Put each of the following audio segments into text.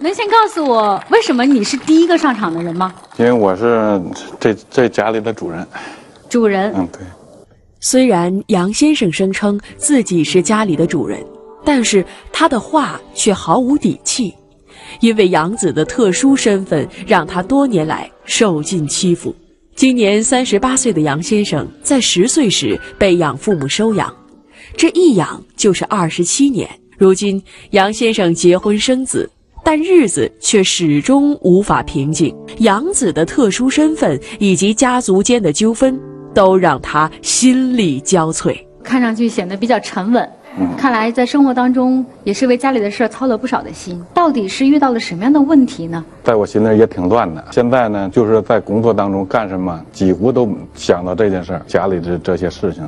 能先告诉我为什么你是第一个上场的人吗？因为我是这这家里的主人。主人。嗯，对。虽然杨先生声称自己是家里的主人，但是他的话却毫无底气，因为杨子的特殊身份让他多年来受尽欺负。今年三十八岁的杨先生在十岁时被养父母收养，这一养就是二十七年。如今杨先生结婚生子，但日子却始终无法平静。杨子的特殊身份以及家族间的纠纷，都让他心力交瘁。看上去显得比较沉稳，看来在生活当中也是为家里的事操了不少的心。到底是遇到了什么样的问题呢？在我心里也挺乱的。现在呢，就是在工作当中干什么，几乎都想到这件事儿，家里的这些事情，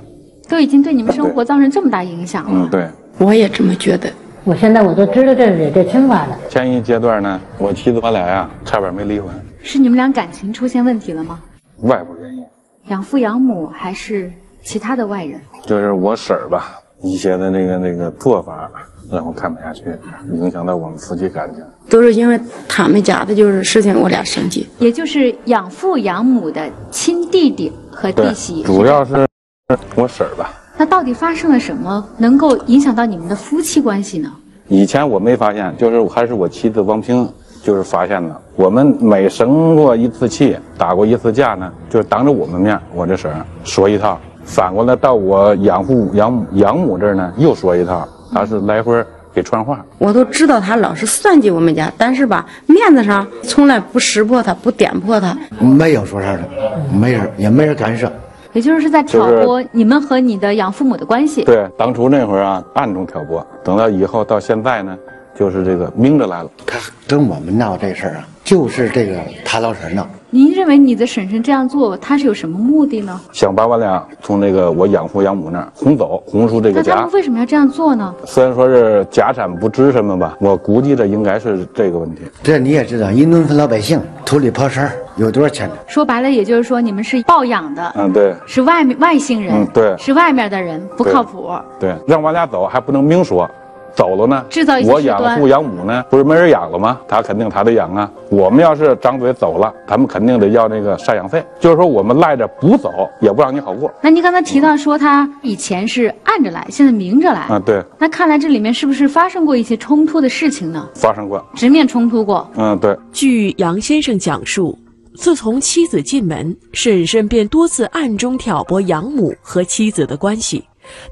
都已经对你们生活造成这么大影响了。嗯，对。我也这么觉得。我现在我都知道这是这情况了。前一阶段呢，我妻子我俩呀，差点没离婚。是你们俩感情出现问题了吗？外部原因。养父养母还是其他的外人？就是我婶儿吧，一些的那个那个做法让我看不下去，影响到我们夫妻感情。都是因为他们家的就是事情，我俩生气。也就是养父养母的亲弟弟和弟媳。主要是我婶儿吧。那到底发生了什么，能够影响到你们的夫妻关系呢？以前我没发现，就是还是我妻子王平，就是发现了。我们每生过一次气，打过一次架呢，就是当着我们面，我这婶说一套，反过来到我养父养养母这儿呢，又说一套，他是来回给传话。我都知道他老是算计我们家，但是吧，面子上从来不识破他，不点破他。没有说啥的，没人也没人干涉。也就是在挑拨你们和你的养父母的关系。对，当初那会儿啊，暗中挑拨。等到以后到现在呢，就是这个明着来了。他跟我们闹这事儿啊，就是这个他老婶闹。您认为你的婶婶这样做，他是有什么目的呢？想把我俩从那个我养父养母那儿轰走，轰出这个家。那他们为什么要这样做呢？虽然说是家产不值什么吧，我估计这应该是这个问题。这你也知道，一农村老百姓土里刨食有多少钱呢？说白了，也就是说你们是抱养的，嗯，对，是外面外星人，嗯，对，是外面的人不靠谱，对，让我俩走还不能明说，走了呢，制造一我养父养母呢，不是没人养了吗？他肯定他得养啊。我们要是张嘴走了，他们肯定得要那个赡养费。就是说我们赖着不走，也不让你好过。那您刚才提到说他以前是暗着来，现在明着来啊？对。那看来这里面是不是发生过一些冲突的事情呢？发生过，直面冲突过。嗯，对。据杨先生讲述。自从妻子进门，婶婶便多次暗中挑拨养母和妻子的关系，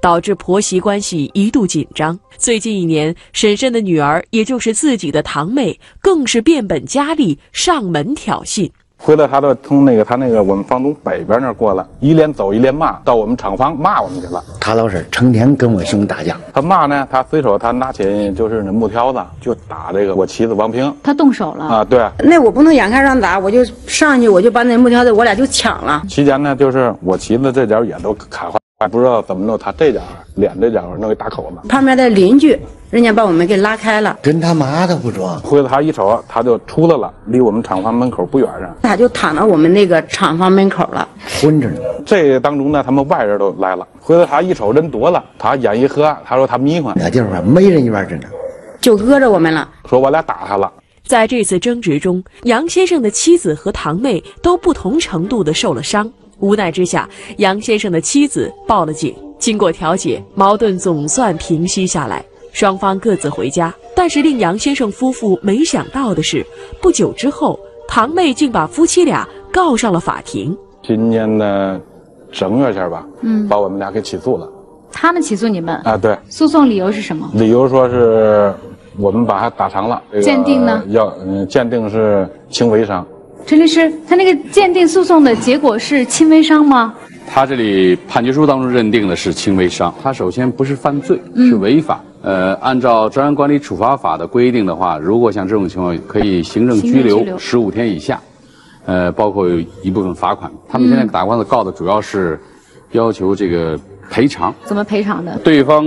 导致婆媳关系一度紧张。最近一年，婶婶的女儿，也就是自己的堂妹，更是变本加厉，上门挑衅。回来，他都从那个他那个我们房东北边那过来，一连走一连骂，到我们厂房骂我们去了。他老是成天跟我兄打架。他骂呢，他随手他拿起就是那木条子就打这个我妻子王平。他动手了啊？对。那我不能眼看让打，我就上去，我就把那木条子我俩就抢了。期间呢，就是我妻子这脚也都砍坏。不知道怎么弄，他这家脸这家伙弄一大口子。旁边的邻居，人家把我们给拉开了，跟他妈都不装。回头他一瞅，他就出来了，离我们厂房门口不远上。他就躺到我们那个厂房门口了，昏着呢。这当中呢，他们外人都来了。回头他一瞅人多了，他眼一合，他说他迷糊。那地方没人缘着呢，就讹着我们了，说我俩打他了。在这次争执中，杨先生的妻子和堂妹都不同程度的受了伤。无奈之下，杨先生的妻子报了警。经过调解，矛盾总算平息下来，双方各自回家。但是令杨先生夫妇没想到的是，不久之后，堂妹竟把夫妻俩告上了法庭。今年的正月前吧，嗯，把我们俩给起诉了。他们起诉你们啊？对。诉讼理由是什么？理由说是我们把他打伤了。鉴定呢？要嗯，鉴定是轻微伤。陈律师，他那个鉴定诉讼的结果是轻微伤吗？他这里判决书当中认定的是轻微伤。他首先不是犯罪，是违法。呃，按照《治安管理处罚法》的规定的话，如果像这种情况，可以行政拘留十五天以下，呃，包括一部分罚款。他们现在打官司告的主要是要求这个赔偿。怎么赔偿的？对方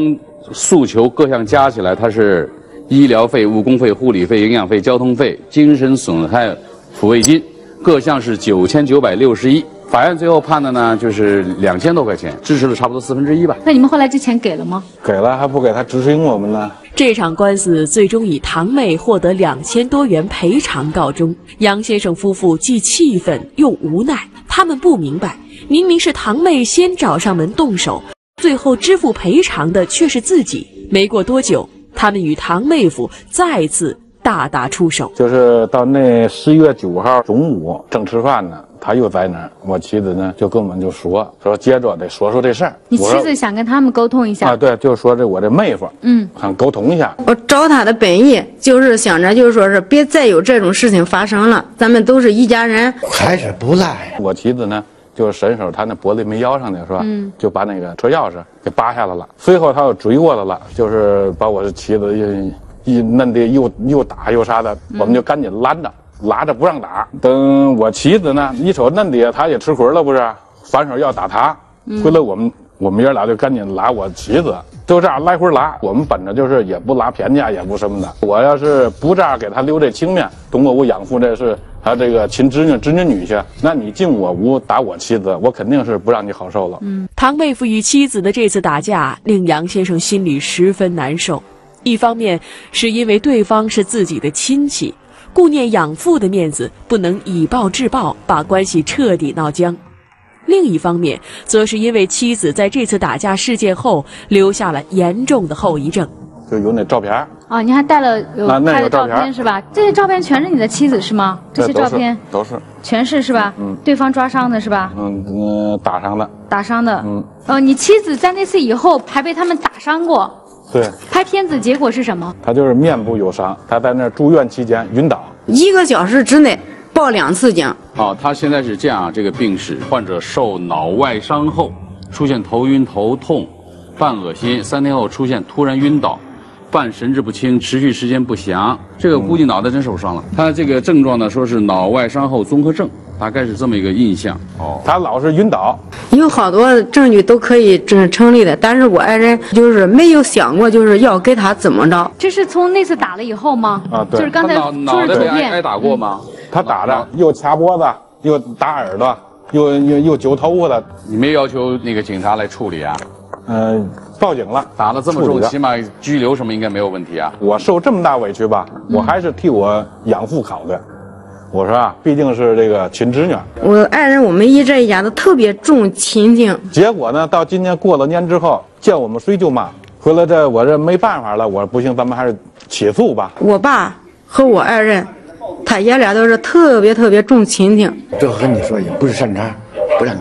诉求各项加起来，他是医疗费、误工费、护理费、营养费、交通费、精神损害。抚慰金各项是九千九百六十一，法院最后判的呢，就是两千多块钱，支持了差不多四分之一吧。那你们后来这钱给了吗？给了还不给他执行我们呢？这场官司最终以堂妹获得两千多元赔偿告终。杨先生夫妇既气愤又无奈，他们不明白，明明是堂妹先找上门动手，最后支付赔偿的却是自己。没过多久，他们与堂妹夫再次大打出手。就是到那十一月九号中午正吃饭呢，他又在那儿，我妻子呢就跟我们就说说接着得说说这事儿。你妻子想跟他们沟通一下。啊，对，就说这我这妹夫，嗯，想沟通一下。我找他的本意就是想着，就是说是别再有这种事情发生了，咱们都是一家人。还是不赖。我妻子呢，就伸手，他那脖子没腰上的是吧？嗯，就把那个车钥匙给扒下来了。随后他又追过来了，就是把我的妻子一一弄的又又打又啥的，我们就赶紧拦着，拉着不让打。等我妻子呢，一瞅嫩的，他也吃亏了，不是？反手要打他，回来我们我们爷俩就赶紧拉我妻子，就这样来回拉。我们本着就是也不拉偏架，也不什么的。我要是不这样给他留这情面，通过我养父这是他这个亲侄女、侄女女婿，那你进我屋打我妻子，我肯定是不让你好受了。嗯，唐妹夫与妻子的这次打架，令杨先生心里十分难受。一方面是因为对方是自己的亲戚，顾念养父的面子，不能以暴制暴，把关系彻底闹僵；另一方面，则是因为妻子在这次打架事件后留下了严重的后遗症。就有那照片儿，啊，你还带了有拍的照片片是吧？这些照片全是你的妻子是吗？这些照片都是，全是是吧？嗯对方抓伤的是吧？嗯嗯打伤的，打伤的。嗯，呃，你妻子在那次以后还被他们打伤过。对拍片子结果是什么？他就是面部有伤，他在那住院期间晕倒。一个小时之内报两次警，好，他现在是这样啊，这个病史，患者受脑外伤后出现头晕、头痛、伴恶心，三天后出现突然晕倒，伴神志不清，持续时间不详。这个估计脑袋真受伤了。他这个症状呢，说是脑外伤后综合症，大概是这么一个印象。哦，他老是晕倒，有好多证据都可以证成立的，但是我爱人就是没有想过就是要给他怎么着。这是从那次打了以后吗？啊对就是刚才他脑袋被挨是图片挨打过吗？他打的又掐脖子，又打耳朵，又又又揪头发的，你没要求那个警察来处理啊？嗯、报警了，打了这么重，起码拘留什么应该没有问题啊。我受这么大委屈吧，我还是替我养父考虑。我说啊，毕竟是这个亲侄女，我爱人我们一这一家子特别重亲情，结果呢，到今年过了年之后，见我们谁就骂。回来这我这没办法了，我说不行，咱们还是起诉吧。我爸和我爱人，他爷俩都是特别特别重亲情。这和你说也不是善茬，不让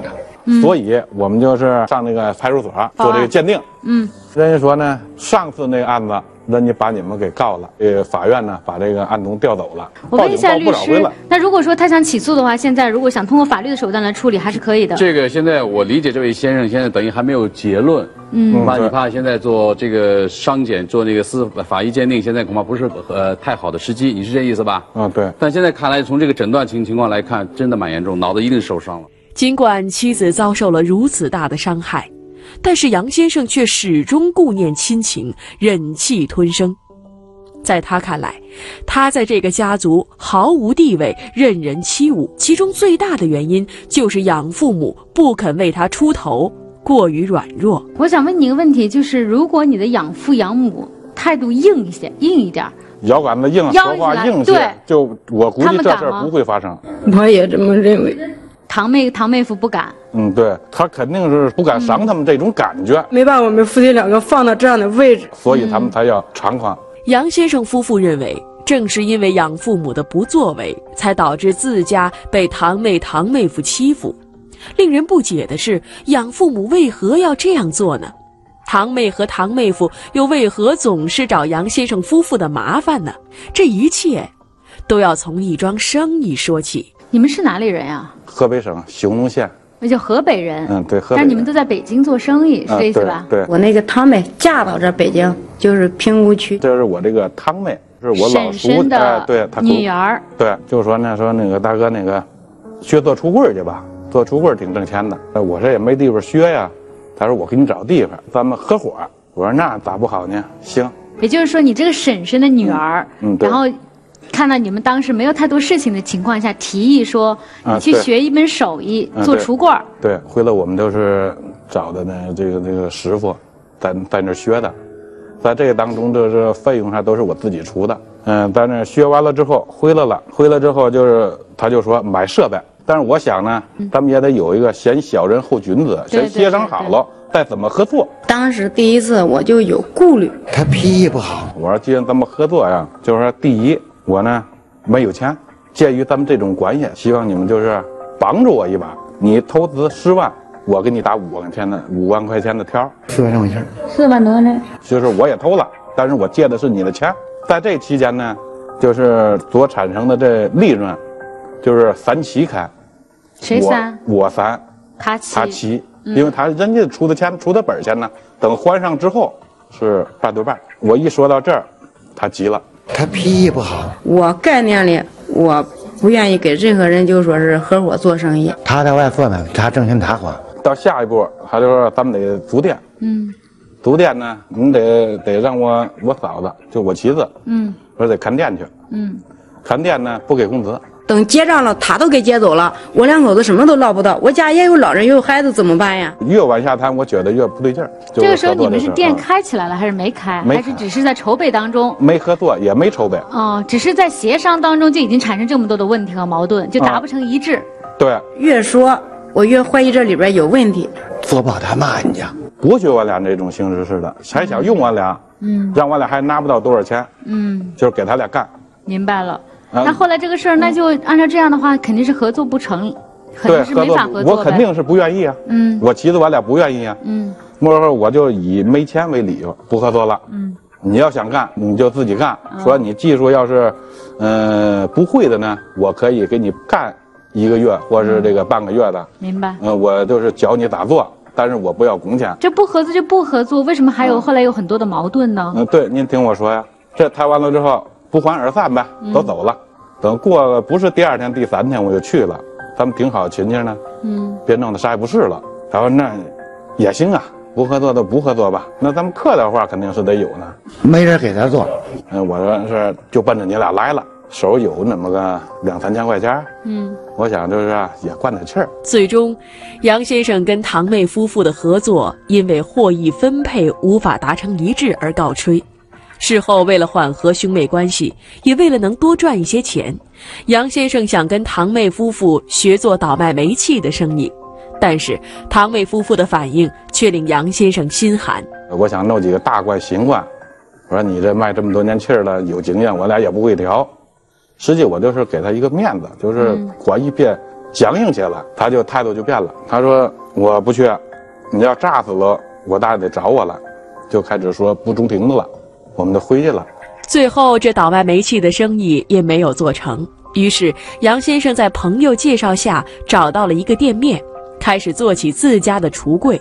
打。所以我们就是上那个派出所做这个鉴定。嗯，人家说呢，上次那个案子，人家把你们给告了，呃，法院呢把这个案童调走了，我问一下律报警不少回师了。，那如果说他想起诉的话，现在如果想通过法律的手段来处理，还是可以的。这个现在我理解，这位先生现在等于还没有结论，嗯恐怕你怕现在做这个伤检、做那个司法医鉴定，现在恐怕不是呃太好的时机，你是这意思吧？嗯，对。但现在看来，从这个诊断情情况来看，真的蛮严重，脑子一定受伤了。尽管妻子遭受了如此大的伤害，但是杨先生却始终顾念亲情，忍气吞声。在他看来，他在这个家族毫无地位，任人欺侮。其中最大的原因就是养父母不肯为他出头，过于软弱。我想问你一个问题，就是如果你的养父养母态度硬一些，硬一点儿，腰杆子硬，说腰起来话硬对些，就我估他计这事儿不会发生。我也这么认为。堂妹堂妹夫不敢。嗯，对他肯定是不敢伤他们这种感觉，没把我们夫妻两个放到这样的位置。所以他们才要猖狂。杨先生夫妇认为，正是因为养父母的不作为，才导致自家被堂妹堂妹夫欺负。令人不解的是，养父母为何要这样做呢？堂妹和堂妹夫又为何总是找杨先生夫妇的麻烦呢？这一切，都要从一桩生意说起。你们是哪里人呀？河北省匈奴县，那叫河北人。嗯，对，河北人。但你们都在北京做生意，是啊这意思吧？对，对我那个堂妹嫁到这北京，就是平谷区。这是我这个堂妹，是我老婶的哎对他女儿，对，就说呢，说那个大哥那个学做橱柜去吧，做橱柜挺挣钱的。哎我这也没地方学呀。他说我给你找地方，咱们合伙。我说那咋不好呢？行，也就是说你这个婶婶的女儿，嗯对然后看到你们当时没有太多事情的情况下，提议说啊你去学一门手艺，做橱柜儿。对，回来我们都是找的呢，这个这个师傅在在那儿学的，在这个当中，这是费用上都是我自己出的。嗯，在那儿学完了之后回来了，回来之后就是他就说买设备，但是我想呢，咱们也得有一个先小人后君子，先协商好了再怎么合作。当时第一次我就有顾虑，他脾气不好，我说既然咱们合作呀，就是说第一，我呢没有钱，鉴于咱们这种关系，希望你们就是帮助我一把。你投资十万，我给你打五万块钱的五万块钱的条儿，四万块钱。四万多呢，就是我也投了，但是我借的是你的钱。在这期间呢，就是所产生的这利润，就是三七开，谁三？我三，他七。他七，因为他人家出的钱出的本钱呢，等还上之后是半对半。我一说到这儿，他急了。他脾气不好，我概念里我不愿意给任何人就说是合伙做生意。他在外做呢，他挣钱他花。到下一步，他就说咱们得租店，嗯。租店呢，你得得让我我嫂子，就我妻子，嗯。说得看店去，嗯，看店呢不给工资，等结账了，他都给接走了，我两口子什么都捞不到。我家也有老人，也有孩子，怎么办呀？越往下谈，我觉得越不对劲儿。这个时候你们是店开起来了还是没开？没还是只是在筹备当中？没合作，也没筹备。哦，只是在协商当中就已经产生这么多的问题和矛盾，就达啊不成一致。对，越说我越怀疑这里边有问题。做不好他骂人家。剥削我俩这种形式似的，还想用我俩，嗯让我俩还拿不到多少钱，嗯，就是给他俩干。明白了。啊那后来这个事儿，那就按照这样的话，肯定是合作不成，肯，定是没法合我作我。肯定是不愿意啊。嗯我妻子我俩不愿意啊。嗯末后我就以没钱为理由不合作了。嗯你要想干，你就自己干。说你技术要是，呃，不会的呢，我可以给你干一个月或是这个半个月的。明白。嗯、我就是教你咋做，但是我不要工钱。这不合作就不合作，为什么还有后来有很多的矛盾呢？嗯，对，您听我说呀，这谈完了之后不欢而散呗，都走了。等过了不是第二天、第三天我就去了，咱们挺好亲戚呢，嗯别弄得啥也不是了。他说那也行啊，不合作就不合作吧。那咱们客套话肯定是得有呢。没人给他做，嗯，我说是就奔着你俩来了，手有那么个两三千块钱，嗯我想就是啊也灌点气儿。最终，杨先生跟堂妹夫妇的合作因为获益分配无法达成一致而告吹。事后，为了缓和兄妹关系，也为了能多赚一些钱，杨先生想跟堂妹夫妇学做倒卖煤气的生意，但是堂妹夫妇的反应却令杨先生心寒。我想弄几个大罐新罐，我说你这卖这么多年气儿了，有经验，我俩也不会调。实际我就是给他一个面子，就是管一变僵硬起来，他就态度就变了。他说我不去，你要炸死了，我大爷得找我了，就开始说不中庭的了，我们就回去了。最后，这倒卖煤气的生意也没有做成。于是，杨先生在朋友介绍下找到了一个店面，开始做起自家的橱柜，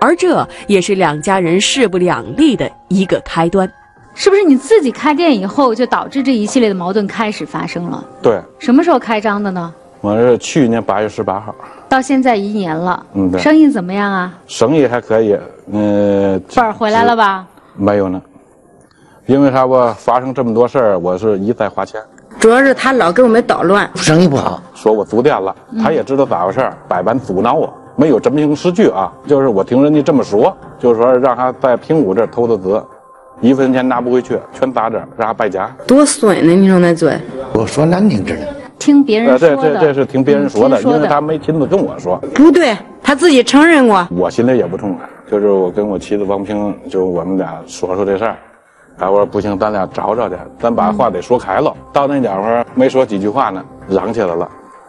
而这也是两家人势不两立的一个开端。是不是你自己开店以后，就导致这一系列的矛盾开始发生了？对，什么时候开张的呢？我是去年八月十八号，到现在一年了，嗯对生意怎么样啊？生意还可以，嗯、本儿回来了吧？没有呢，因为啥我？发生这么多事儿，我是一再花钱。主要是他老给我们捣乱，生意不好。说我租店了，他也知道咋回事儿，百般阻挠我，没有真凭实据啊。就是我听人家这么说，就是说让他在平谷这儿投的资，一分钱拿不回去，全砸这儿，让他败家。多损呢！你说那嘴，我说难听着呢，听别人呃，说的，这这这是听别人说的，嗯听说因为他。没亲自跟我说，不对，他自己承认过。我心里也不痛快。就是我跟我妻子王平，就我们俩说说这事儿。啊，我说不行，咱俩找找去，咱把话得说开了。到那点会儿没说几句话呢，嚷起来了，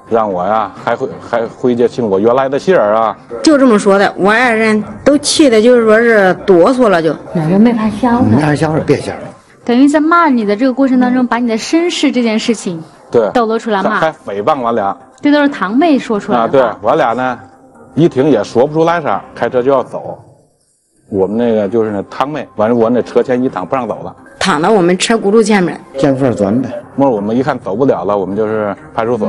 让我呀还回还回去请我原来的信儿啊。就这么说的，我爱人都气的，就是说是哆嗦了就。那人没法消你他。让小孩别想了。等于在骂你的这个过程当中，把你的身世这件事情对，抖露出来还还，诽谤我俩这都是堂妹说出来啊！对。我俩呢，一听也说不出来啥，开车就要走。我们那个就是那堂妹，完了我那车前一躺不让走了。躺到我们车轱辘前面，见缝钻呗。末我们一看走不了了，我们就是派出所、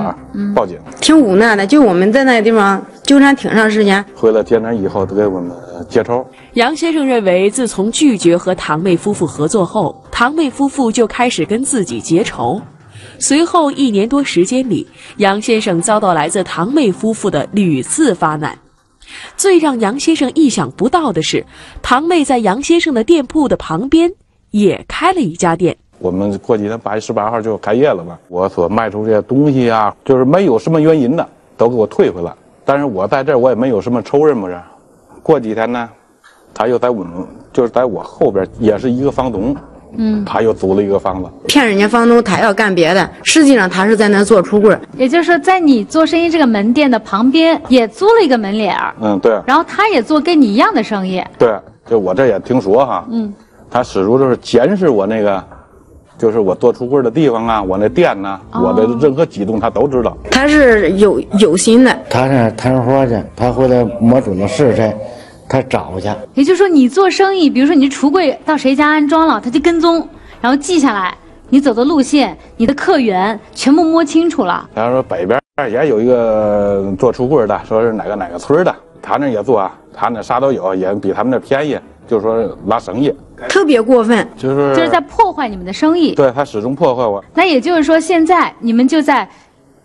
报警。挺无奈的。就我们在那个地方纠缠挺长时间，回来见人以后，都给我们结仇。杨先生认为，自从拒绝和堂妹夫妇合作后，堂妹夫妇就开始跟自己结仇。随后一年多时间里，杨先生遭到来自堂妹夫妇的屡次发难。最让杨先生意想不到的是，堂妹在杨先生的店铺的旁边也开了一家店。我们过几天八月十八号就开业了吧？我所卖出这些东西啊，就是没有什么原因的，都给我退回来。但是我在这儿我也没有什么仇人，不是？过几天呢，他又在我们，就是在我后边，也是一个房东，嗯，他又租了一个房子，骗人家房东他要干别的，实际上他是在那做橱柜。也就是说，在你做生意这个门店的旁边也租了一个门脸儿，嗯，对，然后他也做跟你一样的生意。对，就我这也听说哈，嗯，他始终就是监视我那个，就是我做橱柜的地方啊，我那店呐、我的任何举动他都知道。他是有有心的，他是谈活去，他回来摸准了是谁，他找去。也就是说，你做生意，比如说你这橱柜到谁家安装了，他就跟踪，然后记下来你走的路线、你的客源，全部摸清楚了。然后说北边也有一个做橱柜的，说是哪个哪个村的，他那也做啊，他那啥都有，也比他们那便宜，就说拉生意，特别过分。就是就是在破坏你们的生意。对他始终破坏我。那也就是说，现在你们就在，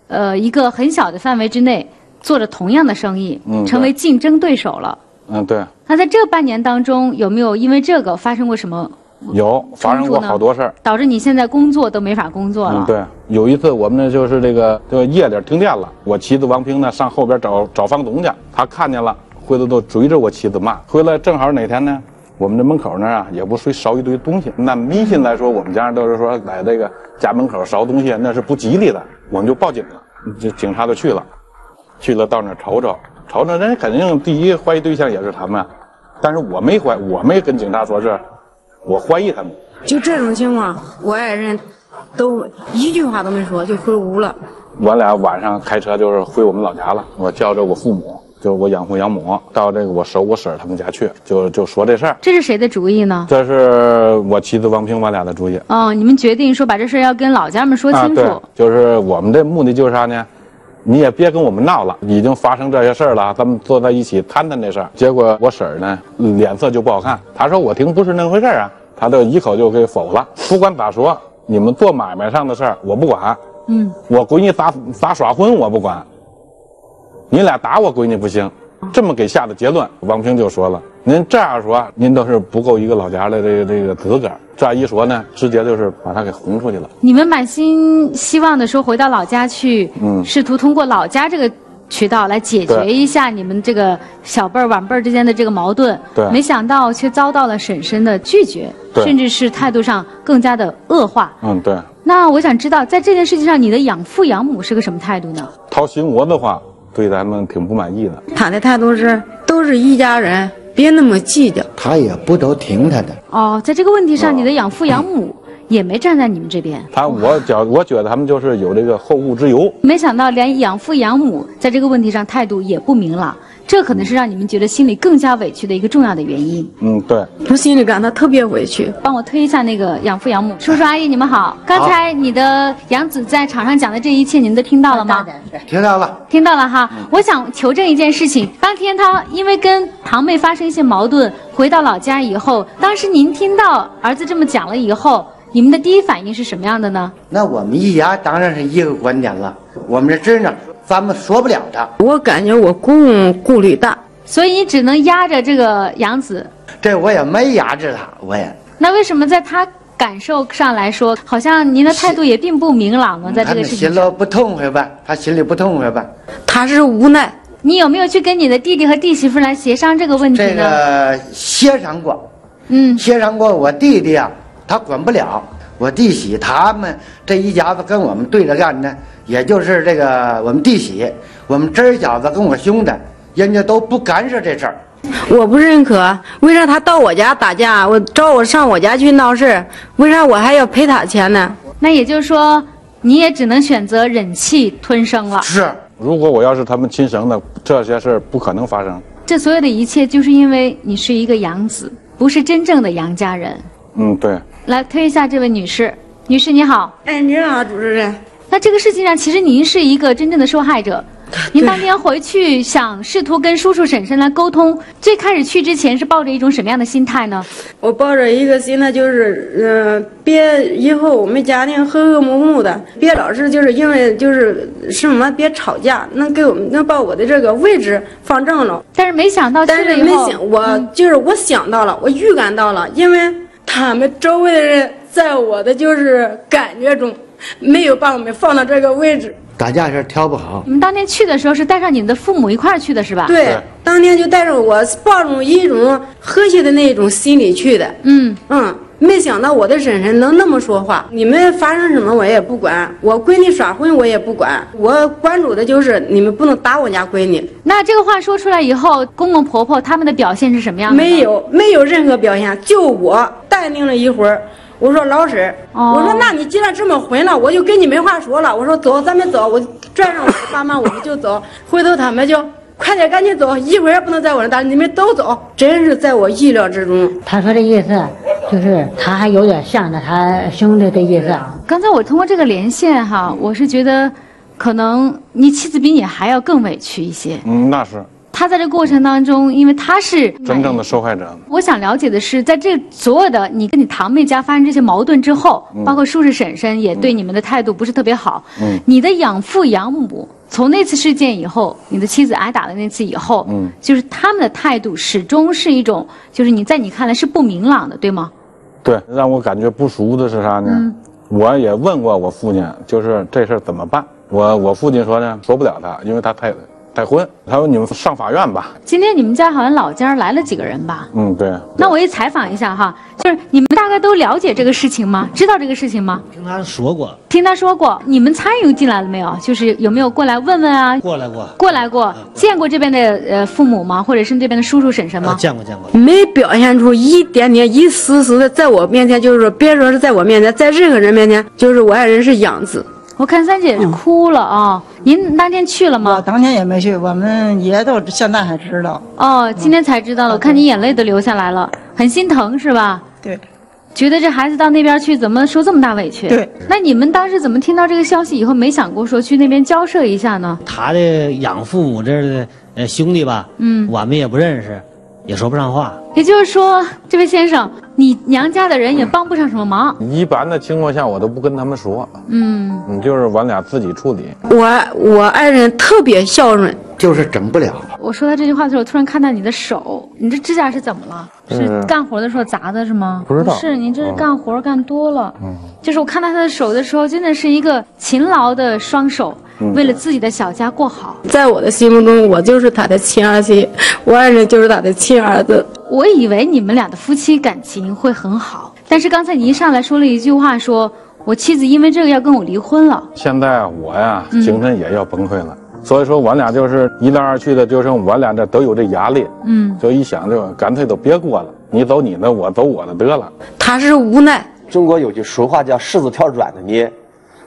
呃，一个很小的范围之内做着同样的生意，嗯成为竞争对手了。嗯，对，那在这半年当中，有没有因为这个发生过什么有发生过好多事儿。导致你现在工作都没法工作了？嗯，对，有一次我们呢就是这个这个夜里停电了，我妻子王平呢上后边找找房东去，他看见了，回头都追着我妻子骂。回来正好哪天呢，我们这门口那儿啊也不随烧一堆东西。那迷信来说，我们家人都是说在这个家门口烧东西那是不吉利的，我们就报警了，这警察就去了，去了到那儿瞅瞅，瞅瞅人家肯定第一怀疑对象也是他们，但是我没怀，我没跟警察说是，我怀疑他们。就这种情况，我爱人都一句话都没说就回屋了。我俩晚上开车就是回我们老家了，我叫着我父母，就是我养父养母，到这个我叔我婶他们家去，就就说这事儿。这是谁的主意呢？这是我妻子王平我俩的主意哦，你们决定说把这事儿要跟老家们说啊，清楚。对，就是我们的目的就是啥呢？你也别跟我们闹了，已经发生这些事儿了，咱们坐在一起谈谈这事儿。结果我婶儿呢脸色就不好看，她说我听不是那回事儿啊，她就一口就给否了。不管咋说，你们做买卖上的事儿我不管，嗯，我闺女咋咋耍混我不管，你俩打我闺女不行，这么给下的结论。王平就说了，您这样说，您都是不够一个老家的这个这个资格。这样一说呢，直接就是把他给轰出去了。你们满心希望的说回到老家去，嗯试图通过老家这个渠道来解决一下你们这个小辈儿晚辈儿之间的这个矛盾，对没想到却遭到了婶婶的拒绝，对甚至是态度上更加的恶化。嗯，对。那我想知道，在这件事情上，你的养父养母是个什么态度呢？掏心窝的话，对咱们挺不满意的。他的态度是都是一家人，别那么计较。他也不都听他的。哦，在这个问题上，哦你的养父养母也没站在你们这边。他我觉我觉得他们就是有这个后顾之忧。没想到连养父养母在这个问题上态度也不明朗，这可能是让你们觉得心里更加委屈的一个重要的原因。嗯，对。我心里感到特别委屈。帮我推一下那个养父养母，叔叔阿姨你们好。刚才你的养子在场上讲的这一切，你们都听到了吗？听到了，听到了哈。我想求证一件事情，当天他因为跟堂妹发生一些矛盾，回到老家以后，当时您听到儿子这么讲了以后，你们的第一反应是什么样的呢？那我们一家当然是一个观点了。我们是真呢，咱们说不了他。我感觉我公顾虑大，所以你只能压着这个养子。这我也没压制他，我也。那为什么在他感受上来说，好像您的态度也并不明朗呢？在这个事情上，心里不痛快吧？他心里不痛快吧？他是无奈。你有没有去跟你的弟弟和弟媳妇来协商这个问题这呢？个协商过，嗯，协商过。我弟弟啊，他管不了。我弟媳他们这一家子跟我们对着干呢，也就是这个我们弟媳，我们侄儿小子跟我兄弟，人家都不干涉这事儿。我不认可，为啥他到我家打架，我找我上我家去闹事，为啥我还要赔他钱呢？那也就是说，你也只能选择忍气吞声了。是，如果我要是他们亲生的，这些事儿不可能发生。这所有的一切，就是因为你是一个养子，不是真正的杨家人。嗯，对。来推一下这位女士，女士你好。哎，你好，主持人。那这个事情上，其实您是一个真正的受害者。您当天回去想试图跟叔叔婶婶来沟通，最开始去之前是抱着一种什么样的心态呢？我抱着一个心态就是，嗯、别以后我们家庭和和睦睦的，别老是就是因为就是什么别吵架，能给我们能把我的这个位置放正了。但是没想到去但了以后，是没想，我、就是我想到了，我预感到了，因为他们周围的人在我的就是感觉中，没有把我们放到这个位置。打架是挑不好，你们当天去的时候是带上你们的父母一块儿去的是吧？，对，对当天就带着我抱着一种和谐的那种心理去的。嗯，嗯，没想到我的婶婶能那么说话。你们发生什么我也不管，我闺女耍混我也不管，我关注的就是你们不能打我家闺女。那这个话说出来以后，公公婆婆他们的表现是什么样的？没。有，没有任何表现，就我淡定了一会儿。我说老婶，哦我说那你既然这么混了，我就跟你没话说了。我说走，咱们走，我拽上我的爸妈，我们就走。回头他们就快点，赶紧走，一会儿也不能在我这待，你们都走。真是在我意料之中。他说的意思就是他还有点向着他兄弟的意思。刚才我通过这个连线哈，我是觉得，可能你妻子比你还要更委屈一些。嗯，那是他在这过程当中，因为他是真正的受害者。我想了解的是，在这所有的你跟你堂妹家发生这些矛盾之后，包括叔叔婶婶也对你们的态度不是特别好，嗯你的养父养母从那次事件以后，你的妻子挨打的那次以后，嗯就是他们的态度始终是一种，就是你在你看来是不明朗的，对吗？对，让我感觉不熟的是啥呢？嗯我也问过我父亲，就是这事儿怎么办？我我父亲说呢，说不了他，因为他太太混。他说你们上法院吧。今天你们家好像老家来了几个人吧？嗯，对。那我也采访一下哈，就是你们大概都了解这个事情吗？知道这个事情吗？听他说过，听他说过，你们参与进来了没有？就是有没有过来问问啊？过来过，过来过，见过这边的呃父母吗？或者是这边的叔叔婶婶呃吗？见过见过。没表现出一点点、一丝丝的，在我面前，就是说，别说是在我面前，在任何人面前，就是我爱人是养子。我看三姐是哭了啊、您当天去了吗我吗？当天也没去，我们也都现在还知道。哦，今天才知道了，我看你眼泪都流下来了，很心疼是吧？对，觉得这孩子到那边去怎么受这么大委屈？对。那你们当时怎么听到这个消息以后，没想过说去那边交涉一下呢？他的养父母这儿的呃兄弟吧，嗯我们也不认识，也说不上话。也就是说，这位先生，你娘家的人也帮不上什么忙。一般的情况下，我都不跟他们说，嗯，你，就是我俩自己处理。我我爱人特别孝顺，就是整不了。我说他这句话的时候，突然看到你的手，你这指甲是怎么了？是嗯干活的时候砸的是吗？不知道是，您这是嗯干活干多了。嗯，就是我看到他的手的时候，真的是一个勤劳的双手，嗯为了自己的小家过好。在我的心目中，我就是他的亲儿媳，我爱人就是他的亲儿子。我以为你们俩的夫妻感情会很好，但是刚才你一上来说了一句话说，我妻子因为这个要跟我离婚了。现在我呀，嗯精神也要崩溃了。所以说，我俩就是一来二去的，就剩我俩这都有这压力，嗯，就一想就干脆都别过了，你走你的，我走我的得了。他是无奈，中国有句俗话叫“柿子挑软的捏”，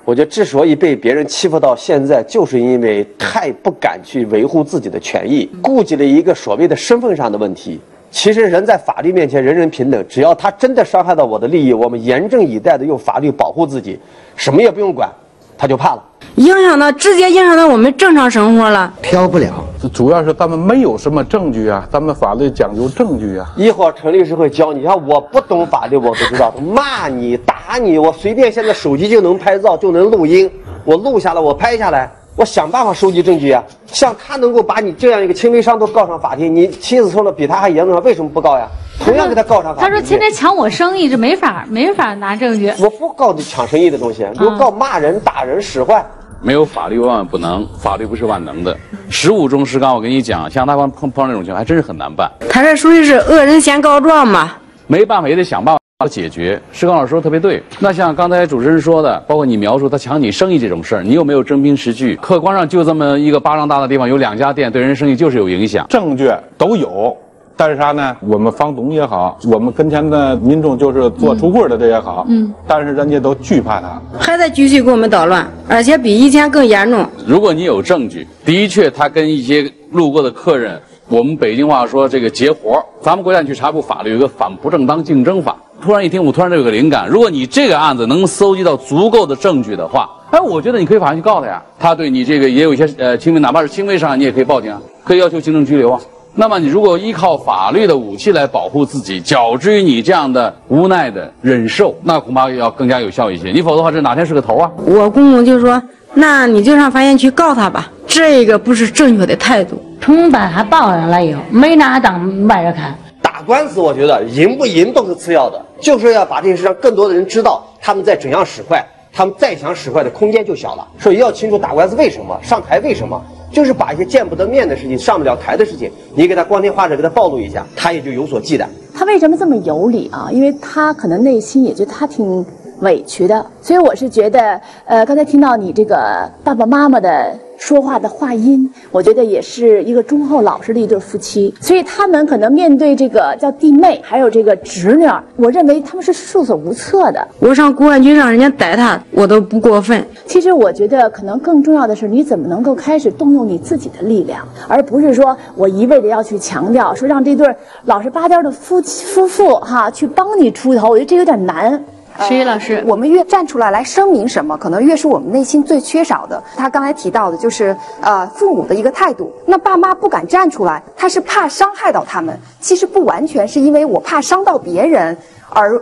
我觉得之所以被别人欺负到现在，就是因为太不敢去维护自己的权益，顾及了一个所谓的身份上的问题。其实人在法律面前人人平等，只要他真的伤害到我的利益，我们严阵以待的用法律保护自己，什么也不用管，他就怕了。影响到直接影响到我们正常生活了。挑不了，主要是咱们没有什么证据啊，咱们法律讲究证据啊。一会儿陈律师会教你，看我不懂法律，我都知道，骂你、打你，我随便现在手机就能拍照，就能录音，我录下来，我拍下来，我想办法收集证据啊。像他能够把你这样一个轻微伤都告上法庭，你妻子说了比他还严重，为什么不告呀？同样给他告上法庭。他说天天抢我生意，这没法没法拿证据。我不告你抢生意的东西，我告骂人、打人、使坏。没有法律万万不能，法律不是万能的。实务中，石刚，我跟你讲，像他碰碰碰上这种情况，还真是很难办。他这属于是恶人先告状嘛。没办法，也得想办法解决。石刚老师说的特别对。那像刚才主持人说的，包括你描述他抢你生意这种事儿，你有没有真凭实据？客观上就这么一个巴掌大的地方，有两家店，对人生意就是有影响。证据都有，但是啥呢？我们房东也好，我们跟前的民众就是做橱柜的这也好，嗯，但是人家都惧怕他。还在继续给我们捣乱，而且比以前更严重。如果你有证据，的确他跟一些路过的客人，我们北京话说这个截活咱们国家你去查部法律有个反不正当竞争法，突然一听，我突然就有个灵感，如果你这个案子能搜集到足够的证据的话，哎，我觉得你可以法院去告他呀。他对你这个也有一些呃轻微，哪怕是轻微伤，你也可以报警啊，可以要求行政拘留啊。那么你如果依靠法律的武器来保护自己，较之于你这样的无奈的忍受，那恐怕要更加有效一些。你否则的话，这哪天是个头啊？我公公就说：“那你就上法院去告他吧，这个不是正确的态度。”从把他抱上来以后，没拿他当外人看。打官司，我觉得赢不赢都是次要的，就是要把这件事让更多的人知道他们在怎样使坏，他们再想使坏的空间就小了。所以要清楚打官司为什么上台，为什么。就是把一些见不得面的事情、上不了台的事情，你给他光天化日给他暴露一下，他也就有所忌惮。他为什么这么有理啊？因为他可能内心也觉得他挺委屈的，所以我是觉得，呃，刚才听到你这个爸爸妈妈的。说话的话音，我觉得也是一个忠厚老实的一对夫妻，所以他们可能面对这个叫弟妹，还有这个侄女，我认为他们是束手无策的。我上公安局让人家逮他，我都不过分。其实我觉得可能更重要的是，你怎么能够开始动用你自己的力量，而不是说我一味的要去强调，说让这对老实巴交的夫妻夫妇哈去帮你出头，我觉得这有点难。石宇老师，我们越站出来来声明什么，可能越是我们内心最缺少的。他刚才提到的，就是呃父母的一个态度。那爸妈不敢站出来，他是怕伤害到他们。其实不完全是因为我怕伤到别人，而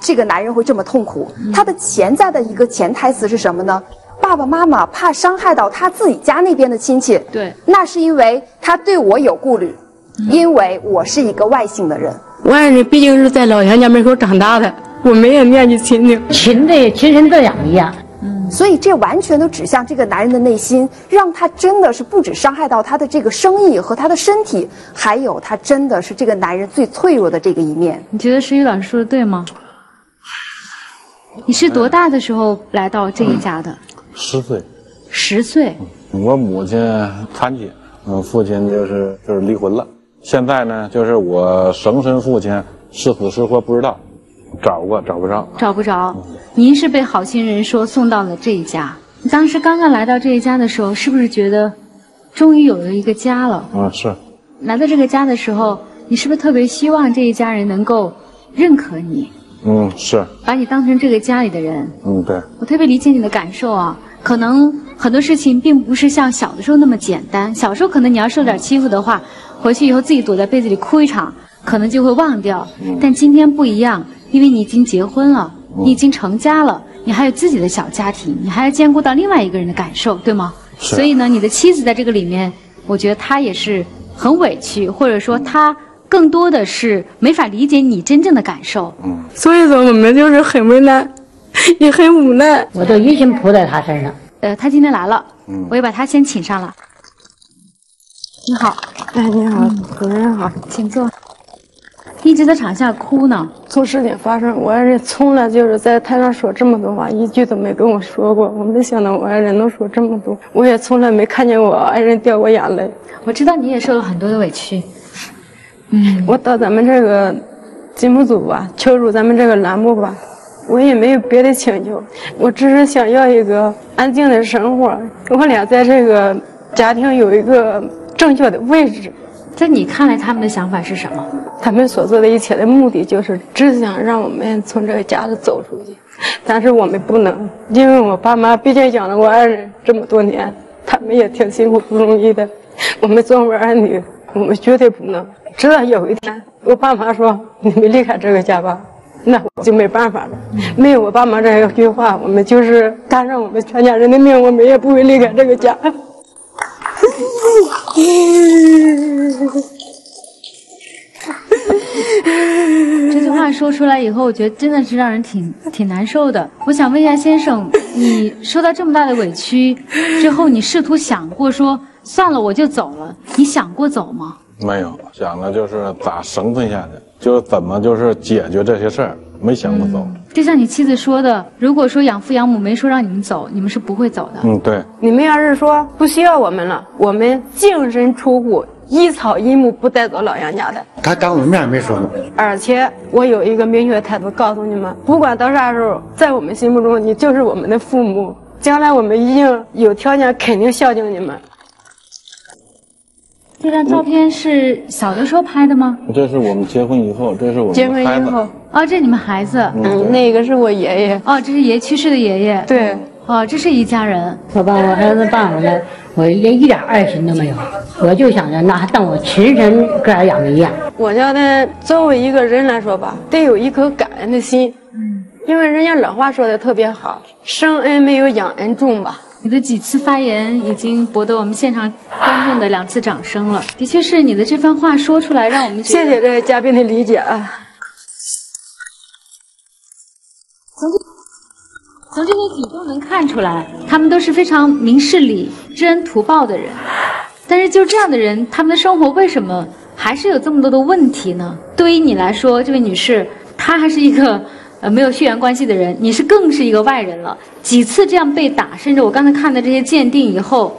这个男人会这么痛苦。他的潜在的一个潜台词是什么呢？爸爸妈妈怕伤害到他自己家那边的亲戚。对，那是因为他对我有顾虑，因为我是一个外姓的人。外人毕竟是在老乡家门口长大的。我没有念及亲的，亲的亲生这样一样，嗯，所以这完全都指向这个男人的内心，让他真的是不止伤害到他的这个生意和他的身体，还有他真的是这个男人最脆弱的这个一面。你觉得石宇老师说的对吗？你是多大的时候来到这一家的？十岁。十岁。我母亲残疾，嗯，父亲就是就是离婚了。现在呢，就是我生身父亲是死是活不知道。找过找不着，找不着。您是被好心人说送到了这一家。当时刚刚来到这一家的时候，是不是觉得终于有了一个家了？嗯，是。来到这个家的时候，你是不是特别希望这一家人能够认可你？嗯，是。把你当成这个家里的人。嗯，对。我特别理解你的感受啊。可能很多事情并不是像小的时候那么简单。小时候可能你要受点欺负的话，回去以后自己躲在被子里哭一场，可能就会忘掉。但今天不一样。因为你已经结婚了，你已经成家了，你还有自己的小家庭，你还要兼顾到另外一个人的感受，对吗？所以呢，你的妻子在这个里面，我觉得她也是很委屈，或者说她更多的是没法理解你真正的感受。嗯。所以说我们就是很为难，也很无奈。我都一心扑在他身上。呃，他今天来了，嗯，我也把他先请上了。你好，哎，你好，主任好，请坐。一直在场下哭呢。从事情发生，我爱人从来就是在台上说这么多话，一句都没跟我说过。我没想到我爱人能说这么多，我也从来没看见我爱人掉过眼泪。我知道你也受了很多的委屈。嗯，我到咱们这个节目组吧，求助咱们这个栏目吧，我也没有别的请求，我只是想要一个安静的生活，我俩在这个家庭有一个正确的位置。在你看来，他们的想法是什么？他们所做的一切的目的，就是只想让我们从这个家里走出去。但是我们不能，因为我爸妈毕竟养了我爱人这么多年，他们也挺辛苦不容易的。我们作为儿女，我们绝对不能。直到有一天，我爸妈说：“你们离开这个家吧。”那我就没办法了。没有我爸妈这一句话，我们就是搭上我们全家人的命，我们也不会离开这个家。这句话说出来以后，我觉得真的是让人挺挺难受的。我想问一下先生，你受到这么大的委屈之后，你试图想过说算了我就走了？你想过走吗？没有，想的就是咋生存下去，就是怎么就是解决这些事儿，没想过走。就像你妻子说的，如果说养父养母没说让你们走，你们是不会走的。嗯，对。你们要是说不需要我们了，我们净身出户，一草一木不带走老杨家的。他当我们面没说吗？而且我有一个明确的态度，告诉你们，不管到啥时候，在我们心目中，你就是我们的父母，将来我们一定有条件，肯定孝敬你们。这张照片是小的时候拍的吗？这是我们结婚以后，这是我们结婚的孩子。以后，哦，这是你们孩子。嗯，那个是我爷爷。哦，这是爷去世的爷爷。对。哦，这是一家人。我把我儿子办回来，我连一点爱心都没有，我就想着拿他当我亲生哥儿养的一样。我觉得作为一个人来说吧，得有一颗感恩的心。嗯。因为人家老话说的特别好，生恩没有养恩重吧。你的几次发言已经博得我们现场观众的两次掌声了。的确是你的这番话说出来，让我们谢谢这位嘉宾的理解啊。从这些举动能看出来，他们都是非常明事理、知恩图报的人。但是就这样的人，他们的生活为什么还是有这么多的问题呢？对于你来说，这位女士，她还是一个。呃，没有血缘关系的人，你是更是一个外人了。几次这样被打，甚至我刚才看的这些鉴定以后，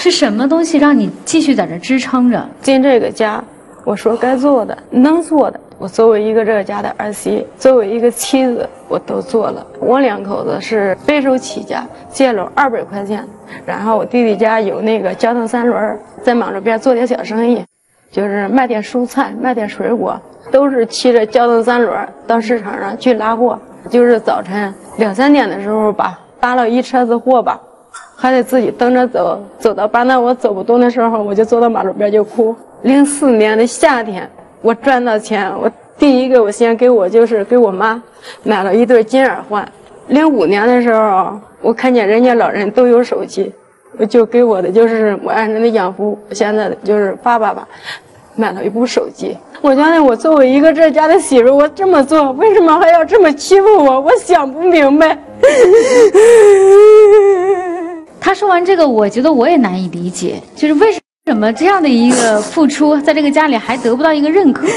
是什么东西让你继续在这支撑着？进这个家，我说该做的、能做的，我作为一个这个家的儿媳，作为一个妻子，我都做了。我两口子是白手起家，借了二百块钱，然后我弟弟家有那个交通三轮，在马路边做点小生意，就是卖点蔬菜，卖点水果。都是骑着交通三轮到市场上去拉货，就是早晨两三点的时候吧，拉了一车子货吧，还得自己蹬着走，走到半道我走不动的时候，我就坐到马路边就哭。零四年的夏天，我赚到钱，我第一个我先给我就是给我妈买了一对金耳环。零五年的时候，我看见人家老人都有手机，我就给我的就是我爱人的养父，现在的就是爸爸吧。买了一部手机，我觉得我作为一个这家的媳妇，我这么做，为什么还要这么欺负我？我想不明白。他说完这个，我觉得我也难以理解，就是为什么这样的一个付出，在这个家里还得不到一个认可？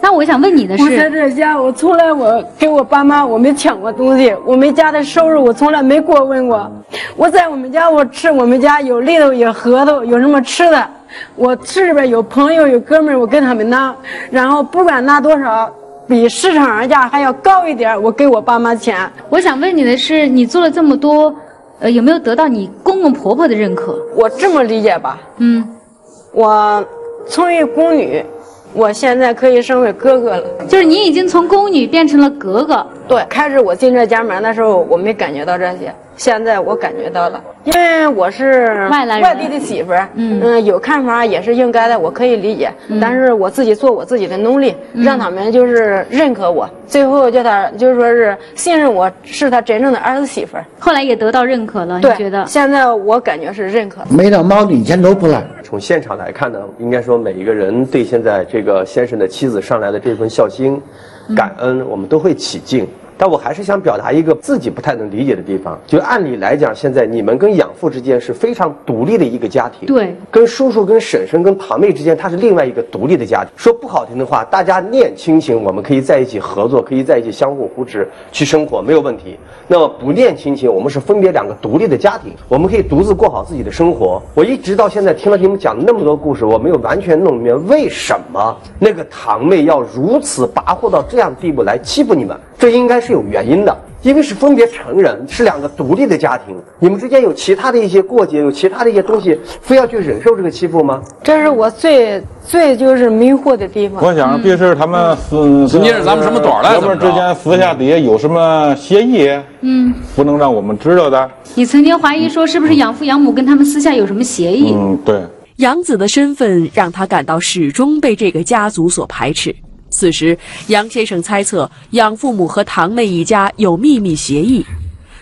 那我想问你的是，我在这家，我从来我给我爸妈我没抢过东西，我们家的收入我从来没过问过。我在我们家我吃，我们家有栗头有核桃，有什么吃的。我吃里边有朋友有哥们儿，我跟他们拿，然后不管拿多少，比市场上价还要高一点，我给我爸妈钱。我想问你的是，你做了这么多，呃，有没有得到你公公婆婆的认可？我这么理解吧，嗯，我从一宫女，我现在可以升为哥哥了，就是你已经从宫女变成了哥哥。对，开始我进这家门的时候，我没感觉到这些。现在我感觉到了，因为我是外来外地的媳妇儿，嗯，有看法也是应该的，我可以理解。但是我自己做我自己的努力，让他们就是认可我，最后叫他就是说是信任我是他真正的儿子媳妇儿。后来也得到认可了，你觉得？现在我感觉是认可。没到毛领钱都不来。从现场来看呢，应该说每一个人对现在这个先生的妻子上来的这份孝心、感恩，我们都会起敬。但我还是想表达一个自己不太能理解的地方，就按理来讲，现在你们跟养父之间是非常独立的一个家庭，对，跟叔叔、跟婶婶、跟堂妹之间，他是另外一个独立的家庭。说不好听的话，大家念亲情，我们可以在一起合作，可以在一起相互扶持去生活，没有问题。那么不念亲情，我们是分别两个独立的家庭，我们可以独自过好自己的生活。我一直到现在听了你们讲那么多故事，我没有完全弄明白为什么那个堂妹要如此跋扈到这样地步来欺负你们。这应该是有原因的，因为是分别成人，是两个独立的家庭，你们之间有其他的一些过节，有其他的一些东西，非要去忍受这个欺负吗？这是我最最就是迷惑的地方。我想必是他们私，你是咱们什么短了？哥们之间私下底下有什么协议？嗯，不能让我们知道的。你曾经怀疑说，是不是养父养母跟他们私下有什么协议？嗯，对。养子的身份让他感到始终被这个家族所排斥。此时，杨先生猜测养父母和堂妹一家有秘密协议，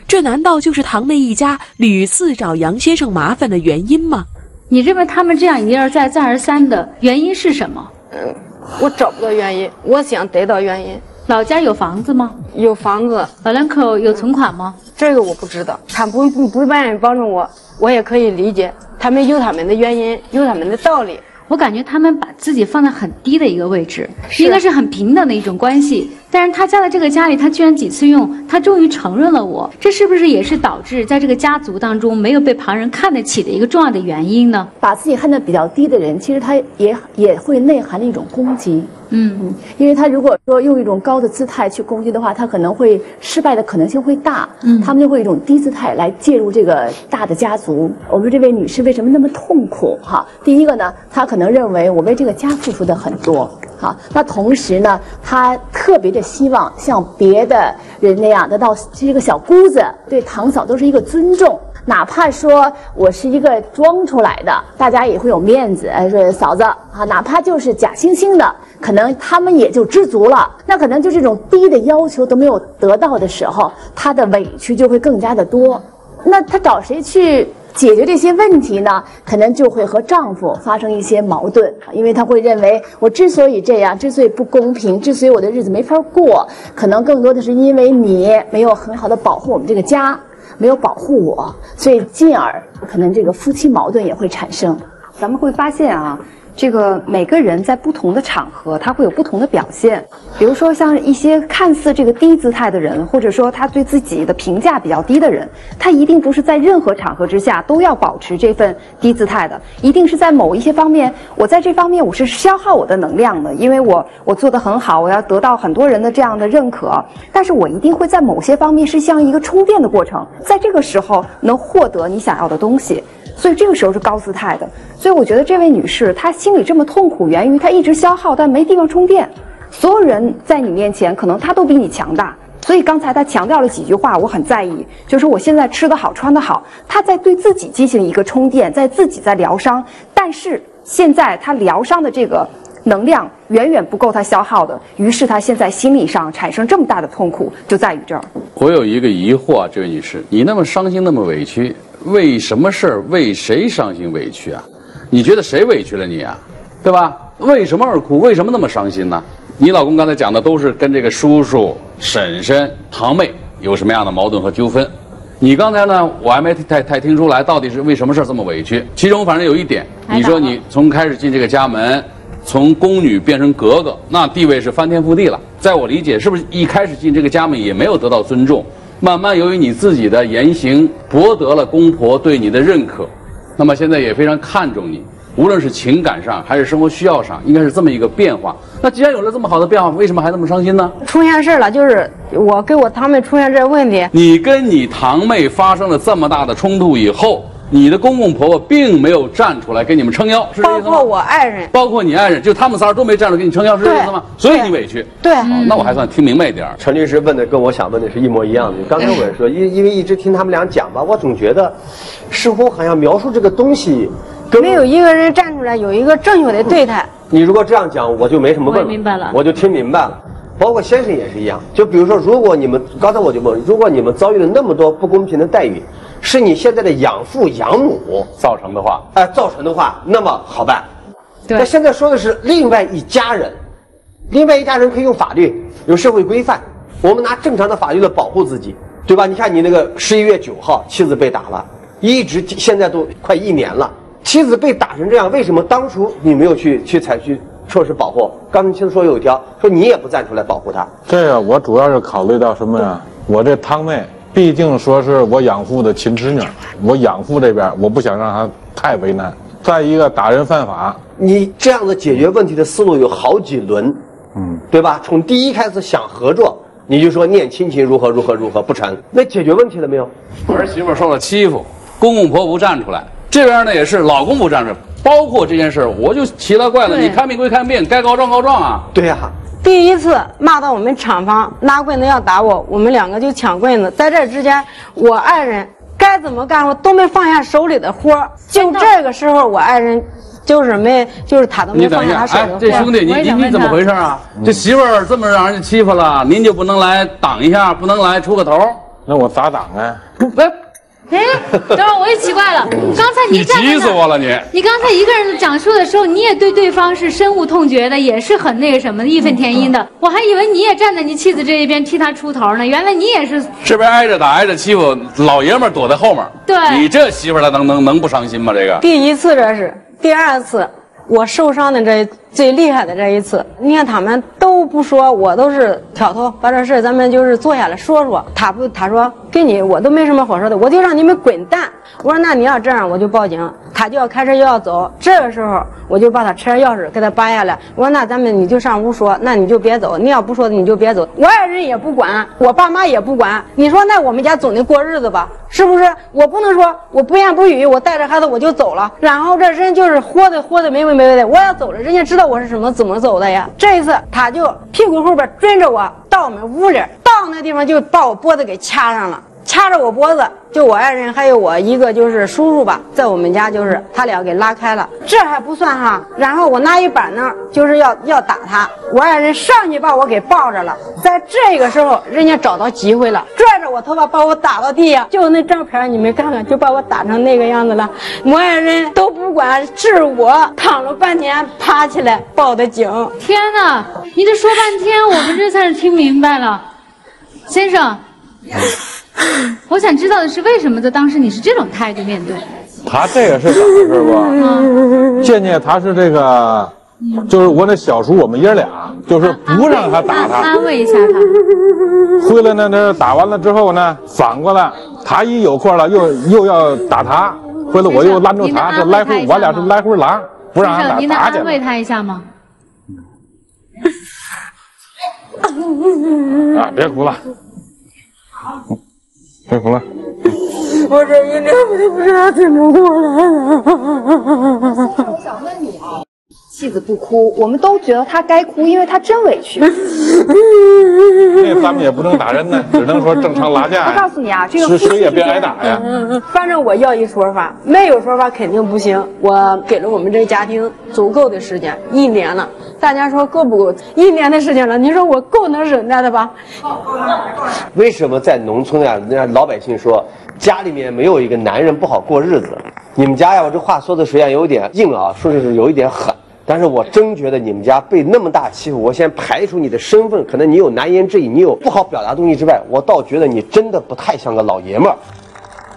这难道就是堂妹一家屡次找杨先生麻烦的原因吗？你认为他们这样一而再、再而三的原因是什么？嗯，我找不到原因，我想得到原因。老家有房子吗？有房子。老两口有存款吗？这个我不知道。他不不不愿意帮助我，我也可以理解。他们有他们的原因，有他们的道理。我感觉他们把自己放在很低的一个位置，应该是很平等的一种关系，但是他嫁在这个家里，他居然几次用，他终于承认了我，这是不是也是导致在这个家族当中没有被旁人看得起的一个重要的原因呢？把自己看得比较低的人，其实他也也会内涵的一种攻击。嗯嗯，因为他如果说用一种高的姿态去攻击的话，他可能会失败的可能性会大。嗯，他们就会一种低姿态来介入这个大的家族。我们这位女士为什么那么痛苦？哈，第一个呢，她可能认为我为这个家付出的很多。好，那同时呢，他特别的希望像别的人那样得到这个小姑子对堂嫂都是一个尊重。哪怕说我是一个装出来的，大家也会有面子。哎，说嫂子啊，哪怕就是假惺惺的，可能他们也就知足了。那可能就这种低的要求都没有得到的时候，他的委屈就会更加的多。那他找谁去解决这些问题呢？可能就会和丈夫发生一些矛盾，因为她会认为我之所以这样，之所以不公平，之所以我的日子没法过，可能更多的是因为你没有很好的保护我们这个家。没有保护我，所以进而可能这个夫妻矛盾也会产生。咱们会发现啊，这个每个人在不同的场合，他会有不同的表现。比如说，像一些看似这个低姿态的人，或者说他对自己的评价比较低的人，他一定不是在任何场合之下都要保持这份低姿态的，一定是在某一些方面，我在这方面我是消耗我的能量的，因为我我做得很好，我要得到很多人的这样的认可，但是我一定会在某些方面是像一个充电的过程，在这个时候能获得你想要的东西。所以这个时候是高姿态的，所以我觉得这位女士她心里这么痛苦，源于她一直消耗，但没地方充电。所有人在你面前，可能她都比你强大。所以刚才她强调了几句话，我很在意，就是我现在吃得好，穿得好，她在对自己进行一个充电，在自己在疗伤。但是现在她疗伤的这个能量远远不够她消耗的，于是她现在心理上产生这么大的痛苦，就在于这儿。我有一个疑惑啊，这位女士，你那么伤心，那么委屈。为什么事儿？为谁伤心委屈啊？你觉得谁委屈了你啊？对吧？为什么而哭？为什么那么伤心呢？你老公刚才讲的都是跟这个叔叔、婶婶、堂妹有什么样的矛盾和纠纷。你刚才呢，我还没太太听出来到底是为什么事儿这么委屈。其中反正有一点，你说你从开始进这个家门，从宫女变成格格，那地位是翻天覆地了。在我理解，是不是一开始进这个家门也没有得到尊重？慢慢由于你自己的言行博得了公婆对你的认可，那么现在也非常看重你，无论是情感上还是生活需要上，应该是这么一个变化。那既然有了这么好的变化，为什么还那么伤心呢？出现事了，就是我跟我堂妹出现这问题。你跟你堂妹发生了这么大的冲突以后。你的公公婆婆并没有站出来给你们撑腰，是这意思吗？包括我爱人，包括你爱人，就他们仨都没站出来给你撑腰，是这意思吗？所以你委屈。对，那我还算听明白一点。陈律师问的跟我想问的是一模一样的。刚才我也说，因因为一直听他们俩讲吧，我总觉得，似乎好像描述这个东西，没有一个人站出来有一个正确的对待。你如果这样讲，我就没什么问了，明白了，我就听明白了。包括先生也是一样，就比如说，如果你们刚才我就问，如果你们遭遇了那么多不公平的待遇。是你现在的养父养母造成的话，哎，造成的话，那么好办。对。那现在说的是另外一家人，另外一家人可以用法律，有社会规范，我们拿正常的法律来保护自己，对吧？你看你那个十一月九号，妻子被打了，一直现在都快一年了，妻子被打成这样，为什么当初你没有去去采取措施保护？刚才妻子说有一条，说你也不站出来保护他。这个我主要是考虑到什么呀？我这堂妹。毕竟说是我养父的亲侄女，我养父这边我不想让他太为难。再一个打人犯法，你这样的解决问题的思路有好几轮，嗯，对吧？从第一开始想合作，你就说念亲情如何如何如何不成，那解决问题了没有？儿媳妇受了欺负，公公婆不站出来，这边呢也是老公不站出来，包括这件事我就奇了怪了。你看病归看病，该告状告状啊。对呀。第一次骂到我们厂房，拿棍子要打我，我们两个就抢棍子。在这之间，我爱人该怎么干活都没放下手里的活就这个时候，我爱人就是没，就是他都没放下手里的活这兄弟，你你你怎么回事啊？这媳妇儿这么让人家欺负了，您就不能来挡一下，不能来出个头？那我咋挡啊？来。哎，等会儿我也奇怪了，刚才你急死我了你！你刚才一个人讲述的时候，你也对对方是深恶痛绝的，也是很那个什么义愤填膺的。我还以为你也站在你妻子这一边替她出头呢，原来你也是这边挨着打挨着欺负，老爷们躲在后面。对，你这媳妇儿她能能能不伤心吗？这个第一次这是，第二次我受伤的这最厉害的这一次。你看他们都不说，我都是挑头，把这事咱们就是坐下来说说。他不，他说给你我都没什么好说的，我就让你们滚蛋。我说那你要这样，我就报警。他就要开车就要走，这个时候我就把他车钥匙给他拔下来。我说那咱们你就上屋说，那你就别走。你要不说你就别走。我爱人也不管，我爸妈也不管。你说那我们家总得过日子吧？是不是？我不能说我不言不语，我带着孩子我就走了。然后这人就是活的活的没完没了的。我要走了，人家知道我是什么怎么走的呀？这一次他就屁股后边追着我到我们屋里，到那地方就把我脖子给掐上了。掐着我脖子，就我爱人还有我一个就是叔叔吧，在我们家就是他俩给拉开了，这还不算哈。然后我拿一板凳，就是要要打他，我爱人上去把我给抱着了。在这个时候，人家找到机会了，拽着我头发把我打到地下，就那照片你们看看，就把我打成那个样子了。我爱人都不管，是我躺了半天，爬起来报的警。天哪，你这说半天，我们这才是听明白了，先生。我想知道的是，为什么在当时你是这种态度面对？他这个是咋回事不？渐渐他是这个，就是我那小叔，我们爷俩就是不让他打他，安慰一下他。回来呢，那打完了之后呢，反过来他一有空了，又又要打他。回来我又拦住他，这来回我俩是来回拉，不让他打。您能安慰他一下吗？啊，别哭了。别哭了，我这一年我都不知道怎么过来了。我想问你啊，妻子不哭，我们都觉得他该哭，因为他真委屈。那咱们也不能打人呢，只能说正常拉架。我告诉你啊，这个谁也别挨打呀。反正我要一说法，没有说法肯定不行。我给了我们这个家庭足够的时间，一年了。大家说够不够？一年的时间了，你说我够能忍耐的吧？为什么在农村呀？人家老百姓说家里面没有一个男人不好过日子。你们家呀，我这话说的实际上有点硬啊，说的是有一点狠。但是我真觉得你们家被那么大欺负，我先排除你的身份，可能你有难言之隐，你有不好表达东西之外，我倒觉得你真的不太像个老爷们儿。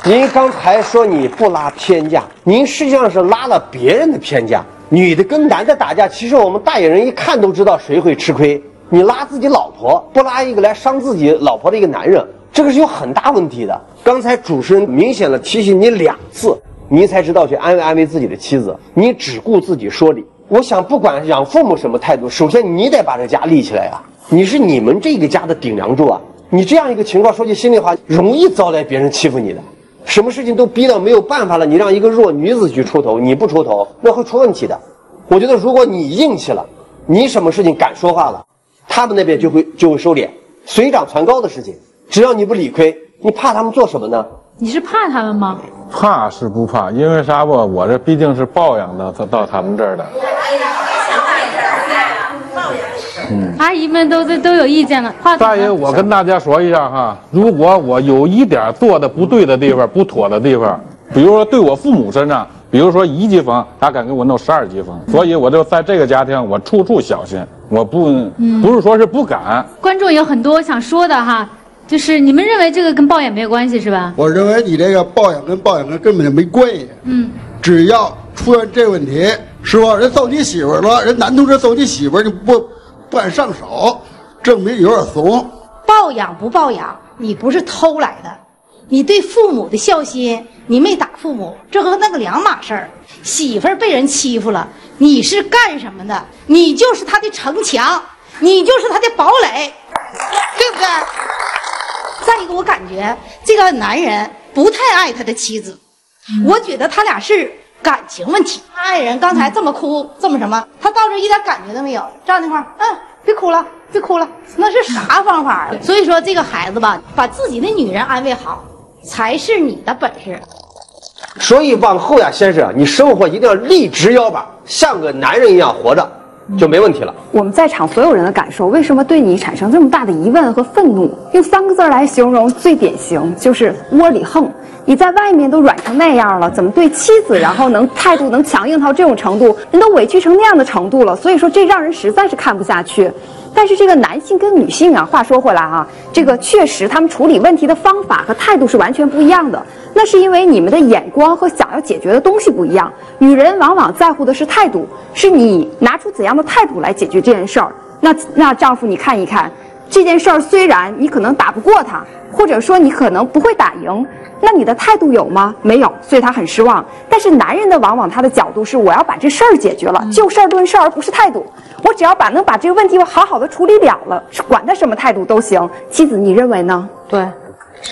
您刚才说你不拉偏架，您实际上是拉了别人的偏架。女的跟男的打架，其实我们大爷人一看都知道谁会吃亏。你拉自己老婆，不拉一个来伤自己老婆的一个男人，这个是有很大问题的。刚才主持人明显的提醒你两次，你才知道去安慰安慰自己的妻子。你只顾自己说理。我想，不管养父母什么态度，首先你得把这家立起来呀。你是你们这个家的顶梁柱啊。你这样一个情况，说句心里话，容易招来别人欺负你的。什么事情都逼到没有办法了，你让一个弱女子去出头，你不出头，那会出问题的。我觉得，如果你硬气了，你什么事情敢说话了，他们那边就会就会收敛。水涨船高的事情，只要你不理亏，你怕他们做什么呢？你是怕他们吗？怕是不怕，因为啥不？我这毕竟是抱养的，到到他们这儿的。嗯，阿姨们都都都有意见了。大爷，我跟大家说一下哈，如果我有一点做的不对的地方、不妥的地方，比如说对我父母身上，比如说一级风，他敢给我弄十二级风，所以我就在这个家庭，我处处小心，我不不是说是不敢。观众有很多想说的哈，就是你们认为这个跟抱养没有关系是吧？我认为你这个抱养跟抱养跟根本就没关系。嗯，只要出现这问题，是吧？人揍你媳妇了，人男同志揍你媳妇，你不不敢上手，证明有点怂。抱养不抱养，你不是偷来的，你对父母的孝心，你没打父母，这和那个两码事儿。媳妇儿被人欺负了，你是干什么的？你就是他的城墙，你就是他的堡垒，对不对？再一个，我感觉这个男人不太爱他的妻子，我觉得他俩是感情问题。爱人刚才这么哭，这么什么，他到这一点感觉都没有，站那块儿，嗯，别哭了，别哭了，那是啥方法啊？所以说，这个孩子吧，把自己的女人安慰好，才是你的本事。所以往后呀，先生，你生活一定要立直腰板，像个男人一样活着，就没问题了。我们在场所有人的感受，为什么对你产生这么大的疑问和愤怒？用三个字来形容，最典型就是窝里横。你在外面都软成那样了，怎么对妻子，然后能态度能强硬到这种程度？人都委屈成那样的程度了，所以说这让人实在是看不下去。但是这个男性跟女性啊，话说回来啊，这个确实他们处理问题的方法和态度是完全不一样的。那是因为你们的眼光和想要解决的东西不一样。女人往往在乎的是态度，是你拿出怎样的态度来解决这件事儿。那那丈夫，你看一看，这件事儿虽然你可能打不过他，或者说你可能不会打赢，那你的态度有吗？没有，所以他很失望。但是男人的往往他的角度是我要把这事儿解决了，就事儿论事儿，而不是态度。我只要把能把这个问题我好好的处理了了，管他什么态度都行。妻子，你认为呢？对。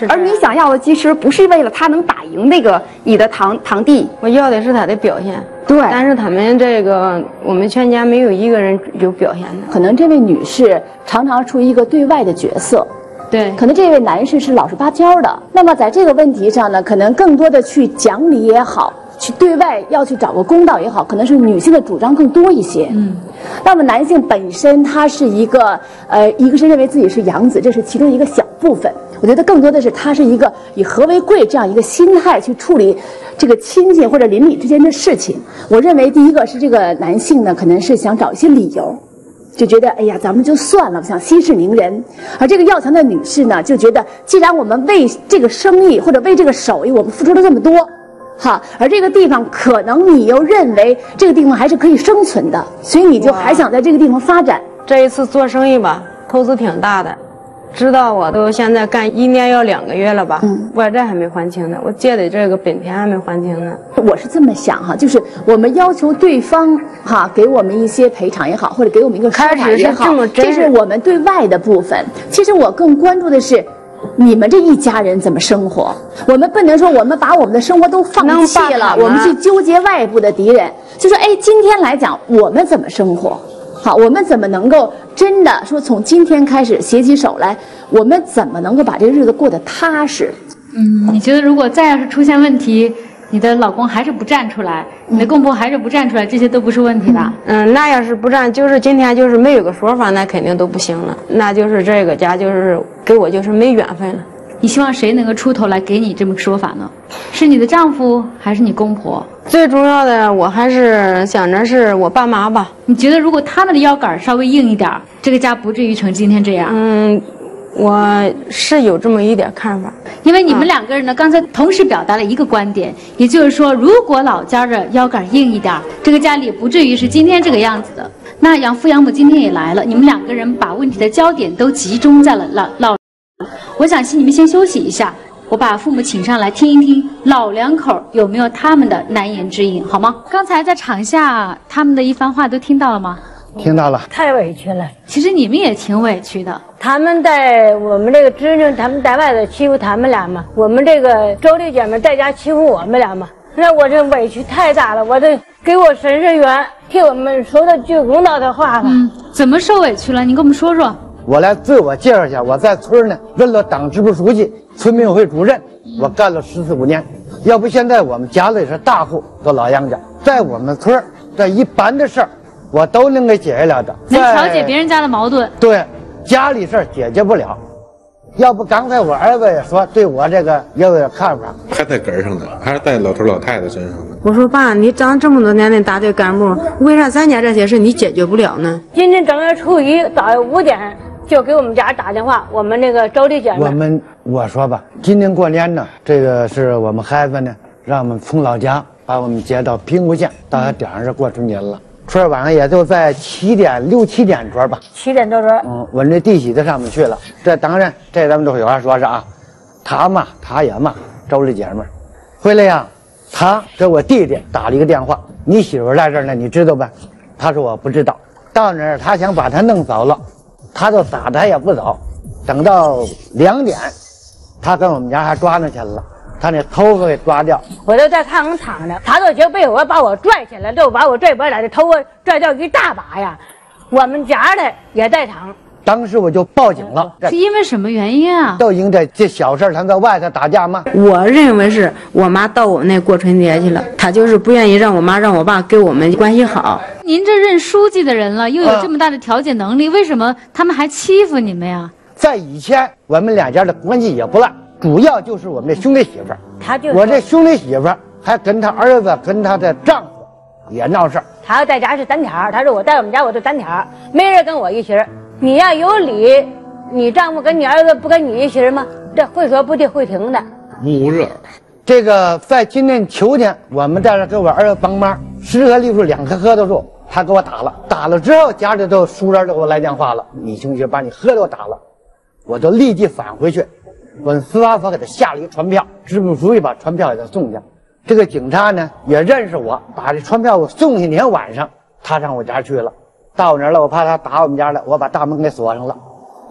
而你想要的其实不是为了他能打赢那个你的堂堂弟，我要的是他的表现。对，但是他们这个我们全家没有一个人有表现的。可能这位女士常常处于一个对外的角色，对，可能这位男士是老实巴交的。那么在这个问题上呢，可能更多的去讲理也好，去对外要去找个公道也好，可能是女性的主张更多一些。嗯，那么男性本身他是一个呃，一个是认为自己是养子，这是其中一个小部分。我觉得更多的是他是一个以和为贵这样一个心态去处理这个亲戚或者邻里之间的事情。我认为第一个是这个男性呢，可能是想找一些理由，就觉得哎呀，咱们就算了，想息事宁人。而这个要强的女士呢，就觉得既然我们为这个生意或者为这个手艺，我们付出了这么多，哈，而这个地方可能你又认为这个地方还是可以生存的，所以你就还想在这个地方发展。这一次做生意吧，投资挺大的。知道我都现在干一年要两个月了吧？嗯，外债还没还清呢，我借的这个本钱还没还清呢。我是这么想哈，就是我们要求对方哈给我们一些赔偿也好，或者给我们一个说法也好，这是我们对外的部分。其实我更关注的是你们这一家人怎么生活。我们不能说我们把我们的生活都放弃了，我们去纠结外部的敌人。就说哎，今天来讲我们怎么生活？好，我们怎么能够真的说从今天开始携起手来？我们怎么能够把这日子过得踏实？嗯，你觉得如果再要是出现问题，你的老公还是不站出来，你的公婆还是不站出来，这些都不是问题吧。嗯，那要是不站，就是今天就是没有个说法，那肯定都不行了。那就是这个家就是给我就是没缘分了。你希望谁能够出头来给你这么个说法呢？是你的丈夫还是你公婆？最重要的，我还是想着是我爸妈吧。你觉得如果他们的腰杆稍微硬一点，这个家不至于成今天这样？嗯，我是有这么一点看法。因为你们两个人呢，刚才同时表达了一个观点，也就是说，如果老家的腰杆硬一点，这个家里不至于是今天这个样子的。那养父养母今天也来了，你们两个人把问题的焦点都集中在了老老。我想请你们先休息一下，我把父母请上来听一听老两口有没有他们的难言之隐，好吗？刚才在场下他们的一番话都听到了吗？听到了。太委屈了。其实你们也挺委屈的。他们在我们这个侄女，他们在外头欺负他们俩嘛，我们这个妯娌姐妹在家欺负我们俩嘛，那我这委屈太大了，我得给我婶婶冤，替我们说的句公道的话吧。嗯，怎么受委屈了？你跟我们说说。我来自我介绍一下，我在村呢任了党支部书记、村民会主任，我干了十四五年。要不现在我们家里是大户，都老杨家，在我们村这一般的事儿，我都能给解决了的。能调解别人家的矛盾？对，家里事儿解决不了。要不刚才我儿子也说，对我这个也有点看法。还在根上呢，还是在老头老太太身上呢。我说爸，你当这么多年的大队干部，为啥咱家这些事你解决不了呢？今天正月初一早上五点。就给我们家打电话，我们那个妯娌姐妹。我们我说吧，今年过年呢，这个是我们孩子呢，让我们从老家把我们接到平谷县，到他点上是过春节了。春晚上也就在七点六七点钟吧，七点多钟。嗯，我这弟媳在上面去了。这当然，这咱们都有话说是啊，他嘛，他也嘛，妯娌姐妹回来呀，他给我弟弟打了一个电话，你媳妇在这儿呢，你知道吧？他说我不知道。到那儿，他想把他弄走了。他就咋他也不走，等到两点，他跟我们家还抓那去了，他那头发给抓掉。我就在炕上躺着，他就就被我把我拽起来，就把我拽把来的头发拽掉一大把呀。我们家的也在场。当时我就报警了，是因为什么原因啊？都因这这小事他在外头打架吗？我认为是我妈到我们那过春节去了，她就是不愿意让我妈让我爸跟我们关系好。您这任书记的人了，又有这么大的调解能力，为什么他们还欺负你们呀？在以前，我们两家的关系也不烂，主要就是我们这兄弟媳妇儿。他就我这兄弟媳妇儿还跟他儿子跟他的丈夫也闹事儿。他在家是单挑，他说我在我们家我就单挑，没人跟我一起儿。你要有理，你丈夫跟你儿子不跟你一起吗？这会说不定会听的。捂热。这个在今年秋天，我们在这给我儿子帮忙，十棵梨树，两棵核桃树，他给我打了。打了之后，家里头熟人就给我来电话了：“你兄弟把你核桃打了。”我就立即返回去，问司法所给他下了一个传票，支不主意把传票给他送去。这个警察呢也认识我，把这传票我送去。那天晚上，他上我家去了，到那儿了，我怕他打我们家来，我把大门给锁上了。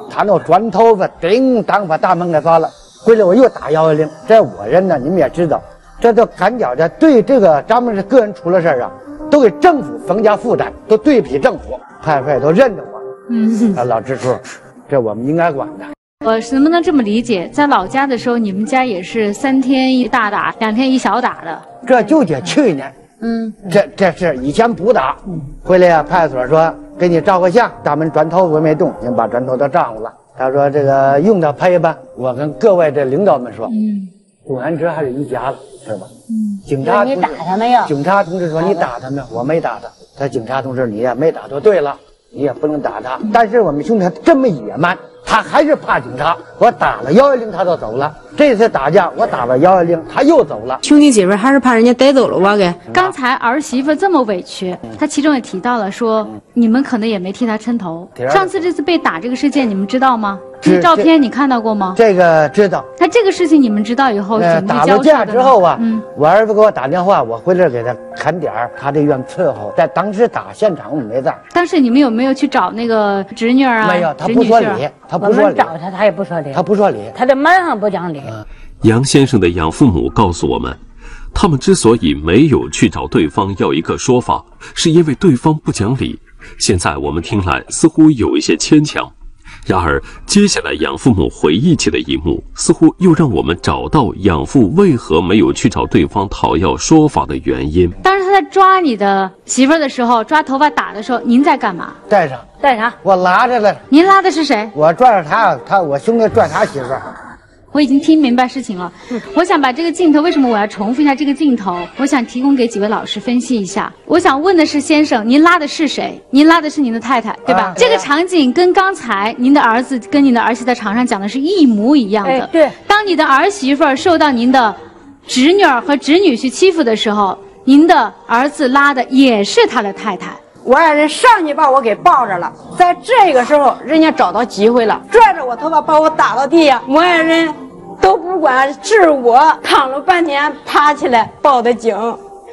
他那砖头子叮当把大门给砸了。回来我又打幺幺零，这我人呢，你们也知道，这都赶脚的。对这个咱们是个人出了事儿啊，都给政府增加负担，都对比政府，派出所都认得我。嗯，啊，老支书，这我们应该管的。我能不能这么理解，在老家的时候，你们家也是三天一大打，两天一小打的？这就得去年。嗯，这这是以前不打，回来呀，派出所说给你照个相，咱们砖头我没动，你把砖头都照了。他说：“这个用的赔吧。”我跟各位的领导们说：“嗯，公安局还是一家子，是吧？”嗯，警察你打他没有？警察同志说：“你打他没有？”我没打他。他警察同志，你也没打就对了，你也不能打他。但是我们兄弟这么野蛮。他还是怕警察，我打了幺幺零，他就走了。这次打架，我打了幺幺零，他又走了。兄弟姐妹还是怕人家逮走了吧？给刚才儿媳妇这么委屈，她其中也提到了说，你们可能也没替她抻头。上次这次被打这个事件，你们知道吗？这照片你看到过吗？这个知道。那这个事情你们知道以后，打了架之后啊，嗯，我儿子给我打电话，我回来给他砍点儿，他这愿伺候。在当时打现场我们没在。当时你们有没有去找那个侄女啊？没有，他不说理，他不说理。找他，他也不说理。他不说理，他这蛮上不讲理。杨先生的养父母告诉我们，他们之所以没有去找对方要一个说法，是因为对方不讲理。现在我们听来似乎有一些牵强。然而，接下来养父母回忆起的一幕，似乎又让我们找到养父为何没有去找对方讨要说法的原因。当时他在抓你的媳妇儿的时候，抓头发打的时候，您在干嘛？带上，带上，我拉着了。您拉的是谁？我拽着他，他我兄弟拽他媳妇儿。我已经听明白事情了，我想把这个镜头，为什么我要重复一下这个镜头？我想提供给几位老师分析一下。我想问的是，先生，您拉的是谁？您拉的是您的太太，对吧？这个场景跟刚才您的儿子跟您的儿媳在场上讲的是一模一样的。对。当你的儿媳妇受到您的侄女儿和侄女婿欺负的时候，您的儿子拉的也是他的太太。我爱人上去把我给抱着了，在这个时候，人家找到机会了，拽着我头发把我打到地下。我爱人都不管，是我躺了半天，爬起来报的警。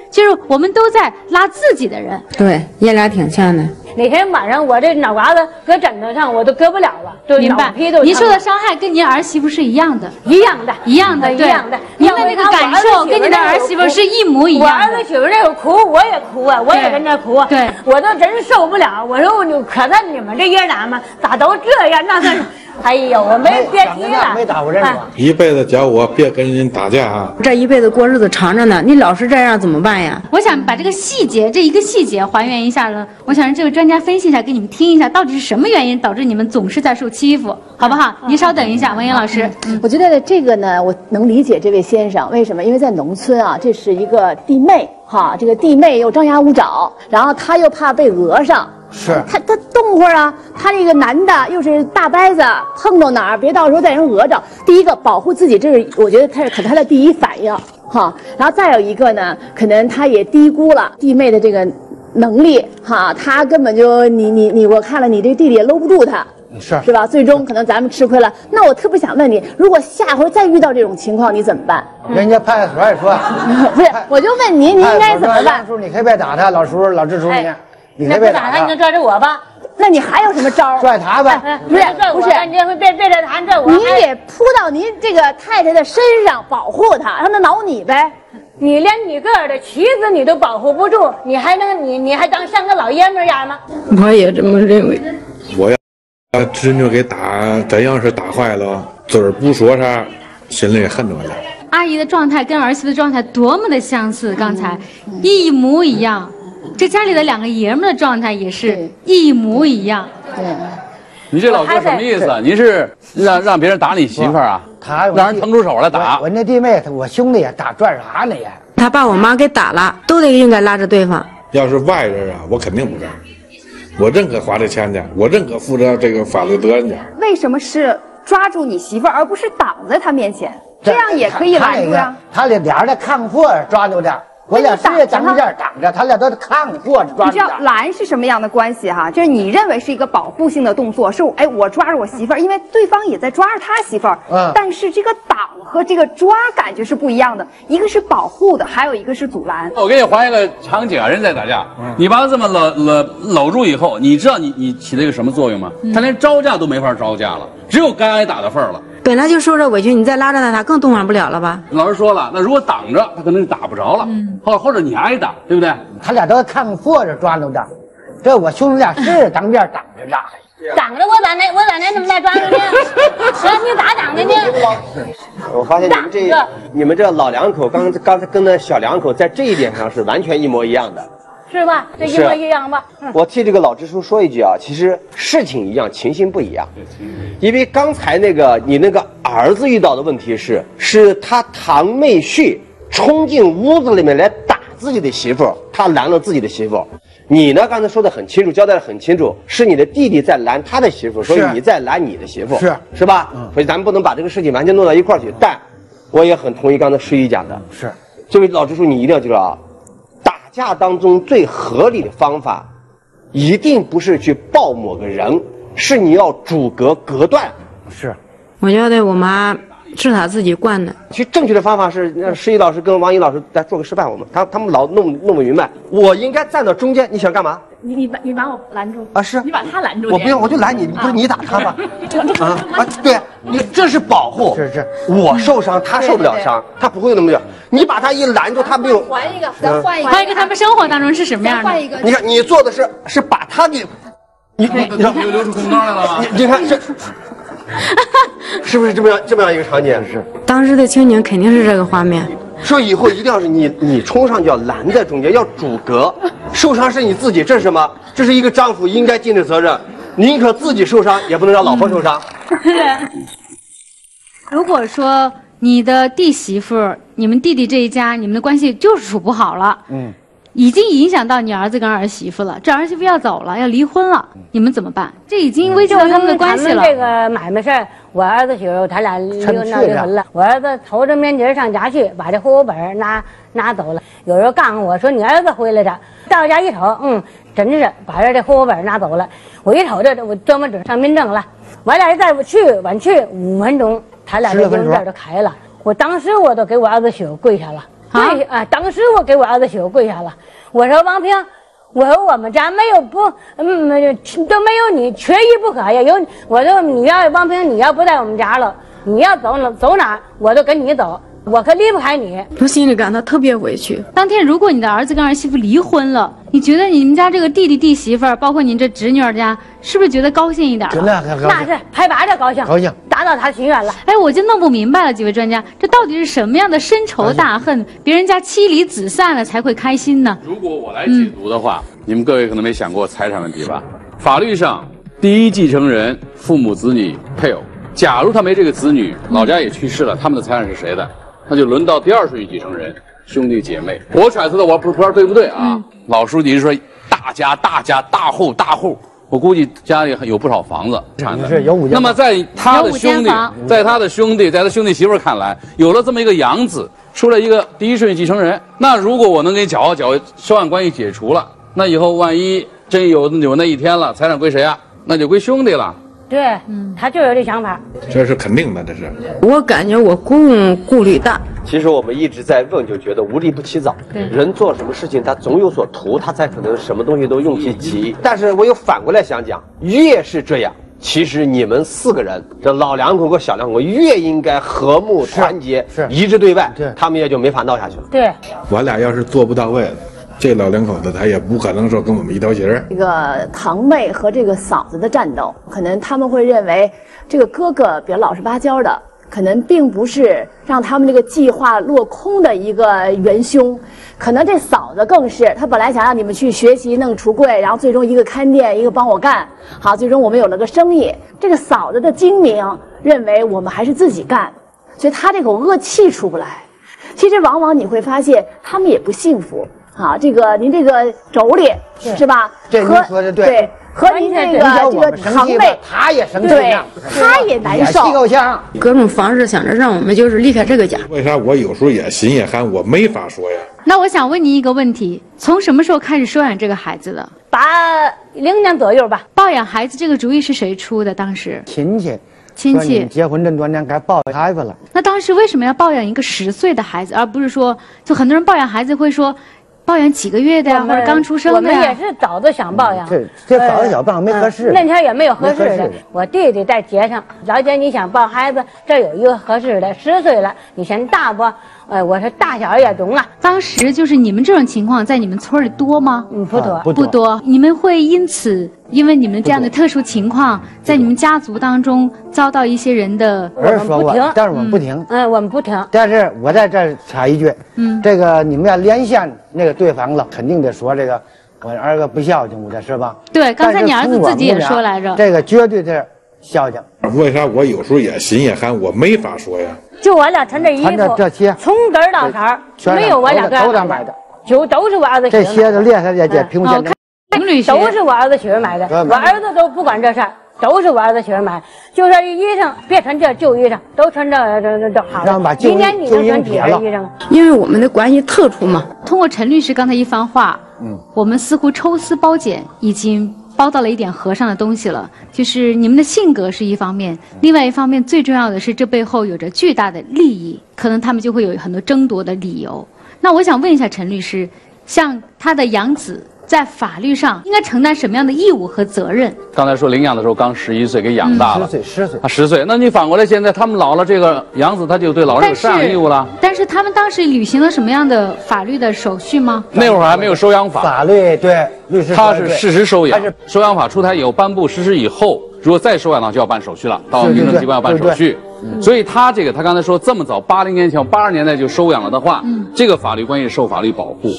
就是我们都在拉自己的人，对，爷俩挺像的。那天晚上我这脑瓜子搁枕头上，我都搁不了了，明白？您受的伤害跟您儿媳妇是一样的，一样的，一样的，一样的。您的那个感受跟您的儿媳妇是一模一样。我儿子媳妇这个哭，我也哭啊，我也跟着哭。对，我都真受不了。我说我就可算你们这爷俩嘛，咋都这样？那算。哎呦，我没别提了，没打过人一辈子教我别跟人打架啊！这一辈子过日子长着呢，你老是这样怎么办呀？我想把这个细节，这一个细节还原一下呢。我想让这位专家分析一下，给你们听一下，到底是什么原因导致你们总是在受欺负，好不好？您稍等一下，文英老师。嗯，我觉得这个呢，我能理解这位先生为什么，因为在农村啊，这是一个弟妹哈，这个弟妹又张牙舞爪，然后他又怕被讹上。是他，他动会儿啊！他这个男的又是大掰子，碰到哪儿别到时候再人讹着。第一个保护自己，这是我觉得他是可能他的第一反应哈。然后再有一个呢，可能他也低估了弟妹的这个能力哈。他根本就你你你，我看了你这弟弟也搂不住他，是是吧？最终可能咱们吃亏了。那我特别想问你，如果下回再遇到这种情况，你怎么办？人家派出所也说，不是，我就问您，您应该怎么办？叔，你可以别打他，老叔老支书你。那不打他，你能拽着我吧？那你还有什么招拽他呗？不是不是，你别别拽他，拽我。你得扑到您这个太太的身上保护她，让她挠你呗。你连你个儿的妻子你都保护不住，你还能你你还当像个老爷们儿样吗？我也这么认为。我要把侄女给打，真要是打坏了，嘴儿不说啥，心里恨着呢。阿姨的状态跟儿媳的状态多么的相似，刚才一模一样。这家里的两个爷们的状态也是一模一样。对，你这老哥什么意思？您是让让别人打你媳妇儿啊？他让人腾出手来打。我那弟妹，我兄弟也打，拽啥呢呀？他把我妈给打了，都得应该拉着对方。要是外人啊，我肯定不干。我认可花这钱去，我认可负责这个法律责任去。为什么是抓住你媳妇儿，而不是挡在她面前？这样也可以拦住呀。他俩俩人看货抓住的，我俩是当面挡着，他俩都是看货抓你知道拦是什么样的关系哈？就是你认为是一个保护性的动作，是哎我抓着我媳妇儿，因为对方也在抓着他媳妇儿。嗯。但是这个挡和这个抓感觉是不一样的，一个是保护的，还有一个是阻拦。我给你还一个场景啊，人在打架，你把他这么搂搂搂住以后，你知道你你起了一个什么作用吗？他连招架都没法招架了，只有该挨打的份儿了。本来就受着委屈，你再拉着他，他更动弹不了了吧？老师说了，那如果挡着，他可能就打不着了，或或者你挨打，对不对？他俩都是看货着抓着的，这我兄弟俩是当面挡着的。挡着我咋那我咋那那么大抓着呢？说你咋挡的呢？我发现你们这你们这老两口刚刚才跟那小两口在这一点上是完全一模一样的。是吧？这一模一样吧？我替这个老支书说一句啊，其实事情一样，情形不一样。因为刚才那个你那个儿子遇到的问题是，是他堂妹婿冲进屋子里面来打自己的媳妇儿，他拦了自己的媳妇儿。你呢，刚才说的很清楚，交代的很清楚，是你的弟弟在拦他的媳妇儿，所以你在拦你的媳妇，是是吧？所以咱们不能把这个事情完全弄到一块儿去。但我也很同意刚才诗怡讲的，是这位老支书，你一定要记住啊。架当中最合理的方法，一定不是去抱某个人，是你要阻隔隔断。是，我觉得我妈是他自己惯的。其实正确的方法是让施一老师跟王一老师来做个示范，我们他他们老弄弄不明白。我应该站到中间，你想干嘛？你你把你把我拦住啊！是你把他拦住，我不用，我就拦你，不是你打他吗？啊啊！对你这是保护，是是，我受伤，他受不了伤，他不会那么远。你把他一拦住，他没有。换一个，咱换一个，换一个，他们生活当中是什么样的？换一个。你看，你做的是是把他给，你你你流流出空当来了吗？你你看这，是不是这么样这么样一个场景？是。当时的情景肯定是这个画面。说以后一定要是你你冲上去要拦在中间，要阻隔。受伤是你自己，这是什么？这是一个丈夫应该尽的责任，宁可自己受伤，也不能让老婆受伤。如果说你的弟媳妇，你们弟弟这一家，你们的关系就是处不好了，嗯，已经影响到你儿子跟儿媳妇了，这儿媳妇要走了，要离婚了，你们怎么办？这已经危及到他们的关系了。这个买卖事儿，我儿子媳妇他俩离闹离婚了，我儿子头着面筋上家去，把这户口本拿拿走了。有人告诉我说你儿子回来的，到家一瞅，嗯，真的是把人这户口本拿走了。我一瞅这，我专门准上民政了。我俩再不去，晚去五分钟，他俩这证就开了。我当时我都给我儿子媳妇跪下了，跪啊！当时我给我儿子媳妇跪下了。我说王平，我说我们家没有不，嗯，都没有你，缺一不可呀。有我说你要王平，你要不在我们家了，你要走走哪，我都跟你走。我可离不开你，我心里感到特别委屈。当天如果你的儿子跟儿媳妇离婚了，你觉得你们家这个弟弟弟媳妇儿，包括您这侄女儿家，是不是觉得高兴一点？那那是拍巴掌高兴，高兴达到他心愿了。哎，我就弄不明白了，几位专家，这到底是什么样的深仇大恨，别人家妻离子散了才会开心呢？如果我来解读的话，你们各位可能没想过财产问题吧？法律上，第一继承人父母子女配偶，假如他没这个子女，老家也去世了，他们的财产是谁的？那就轮到第二顺序继承人，兄弟姐妹。我揣测的，我不不知道对不对啊？老书记是说大家大家大户大户，我估计家里有不少房子产的。是有五那么在他的兄弟，在他的兄弟，在他兄弟媳妇看来，有了这么一个养子，出来一个第一顺序继承人。那如果我能给你搅和搅和，收案关系解除了，那以后万一真有有那一天了，财产归谁啊？那就归兄弟了。对，嗯，他就有这想法，这是肯定的，这是。我感觉我公顾虑大。其实我们一直在问，就觉得无利不起早。对，人做什么事情，他总有所图，他才可能什么东西都用其极。但是我又反过来想讲，越是这样，其实你们四个人，这老两口和小两口，越应该和睦团结，是一致对外，对，他们也就没法闹下去了。对，我俩要是做不到位。这老两口子他也不可能说跟我们一条心儿。这个堂妹和这个嫂子的战斗，可能他们会认为这个哥哥比较老实巴交的，可能并不是让他们这个计划落空的一个元凶。可能这嫂子更是，她本来想让你们去学习弄橱柜，然后最终一个看店，一个帮我干，好，最终我们有了个生意。这个嫂子的精明认为我们还是自己干，所以她这口恶气出不来。其实往往你会发现，他们也不幸福。啊，这个您这个妯娌是吧？这您和说的对对，和您这个这个堂妹，他也生气对呢，他也难受。气够呛。各种方式想着让我们就是离开这个家。为啥我有时候也心也寒，我没法说呀？那我想问您一个问题：从什么时候开始收养这个孩子的？八零年左右吧。抱养孩子这个主意是谁出的？当时亲戚，亲戚。结婚这么多年，该抱孩子了。那当时为什么要抱养一个十岁的孩子，而不是说，就很多人抱养孩子会说，抱养几个月的呀，或者刚出生的我们也？是早就想抱养。这这早的小棒没合适嗯。那天也没有合适的没合适的。我弟弟在街上，老姐你想抱孩子，这有一个合适的，十岁了，你嫌大不？呃，我说大小也懂了。当时就是你们这种情况在你们村里多吗？嗯，不多啊不不多。你们会因此因为你们这样的特殊情况，在你们家族当中遭到一些人的儿说过但是我们不停。嗯，我们不停。但是我在这儿插一句，嗯这个你们要连线那个对方了，肯定得说这个我儿子不孝敬我的是吧？对，刚才你儿子自己也说来着。这个绝对是孝敬。为啥我有时候也心也寒，我没法说呀？就我俩穿这衣穿服，这这鞋从根儿到头儿没有我俩个都是买的，就都是我儿子这鞋子练下来这屏幕前情侣鞋。都是我儿子媳妇买的，我儿子都不管这事儿，都是我儿子媳妇买。就说衣裳别穿这旧衣裳，都穿这这这这好的。让把旧衣明年你能穿几件衣裳？因为我们的关系特殊嘛。通过陈律师刚才一番话，嗯，我们似乎抽丝剥茧，已经剥到了一点和尚的东西了。就是你们的性格是一方面，另外一方面最重要的是这背后有着巨大的利益，可能他们就会有很多争夺的理由。那我想问一下陈律师，像他的养子在法律上应该承担什么样的义务和责任？刚才说领养的时候刚十一岁，给养大了十。岁十岁啊，十岁，那你反过来，现在他们老了，这个养子他就对老人有赡养义务了。但是他们当时履行了什么样的法律的手续吗？那会儿还没有收养法，法律对律师他是事实收养，收养法出台以后颁布实施以后，如果再收养的话就要办手续了，到民政机关要办对对手续。所以他这个，他刚才说这么早，八零年前、八十年代就收养了的话，这个法律关系受法律保护。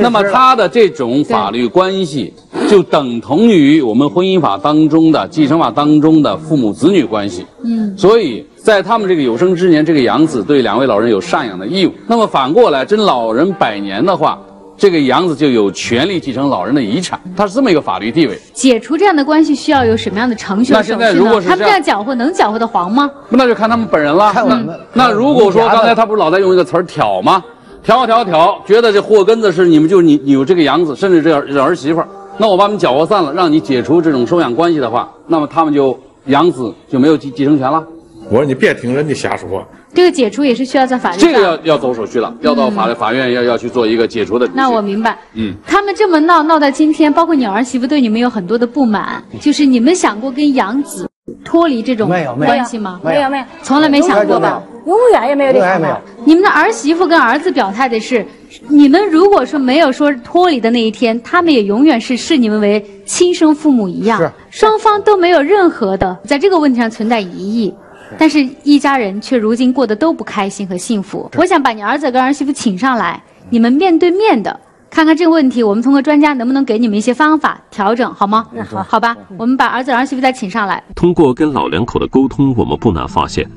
那么他的这种法律关系，就等同于我们婚姻法当中的、继承法当中的父母子女关系。嗯，所以在他们这个有生之年，这个养子对两位老人有赡养的义务。那么反过来，真老人百年的话，这个养子就有权利继承老人的遗产，他是这么一个法律地位。解除这样的关系需要有什么样的程序和那现在手续呢？如果是他们这样搅和能搅和得黄吗？那就看他们本人了。那看我们那如果说刚才他不是老在用一个词儿挑吗？挑挑挑，觉得这祸根子是你们就是你你有这个养子，甚至这这儿媳妇儿，那我把你们搅和散了，让你解除这种收养关系的话，那么他们就养子就没有继继承权了。我说你别听人家瞎说，这个解除也是需要在法律上。这个要要走手续了，要到法律法院要要去做一个解除的。那我明白。嗯，他们这么闹闹到今天，包括你儿媳妇对你们有很多的不满，就是你们想过跟养子脱离这种没有关系吗？没有没有，从来没想过吧？永远也没有这永远没有想法。你们的儿媳妇跟儿子表态的是，你们如果说没有说脱离的那一天，他们也永远是视你们为亲生父母一样是，双方都没有任何的在这个问题上存在疑义。但是，一家人却如今过得都不开心和幸福。我想把你儿子跟儿媳妇请上来，你们面对面的看看这个问题，我们通过专家能不能给你们一些方法调整，好吗？好，好吧，我们把儿子儿媳妇再请上来。通过跟老两口的沟通，我们不难发现，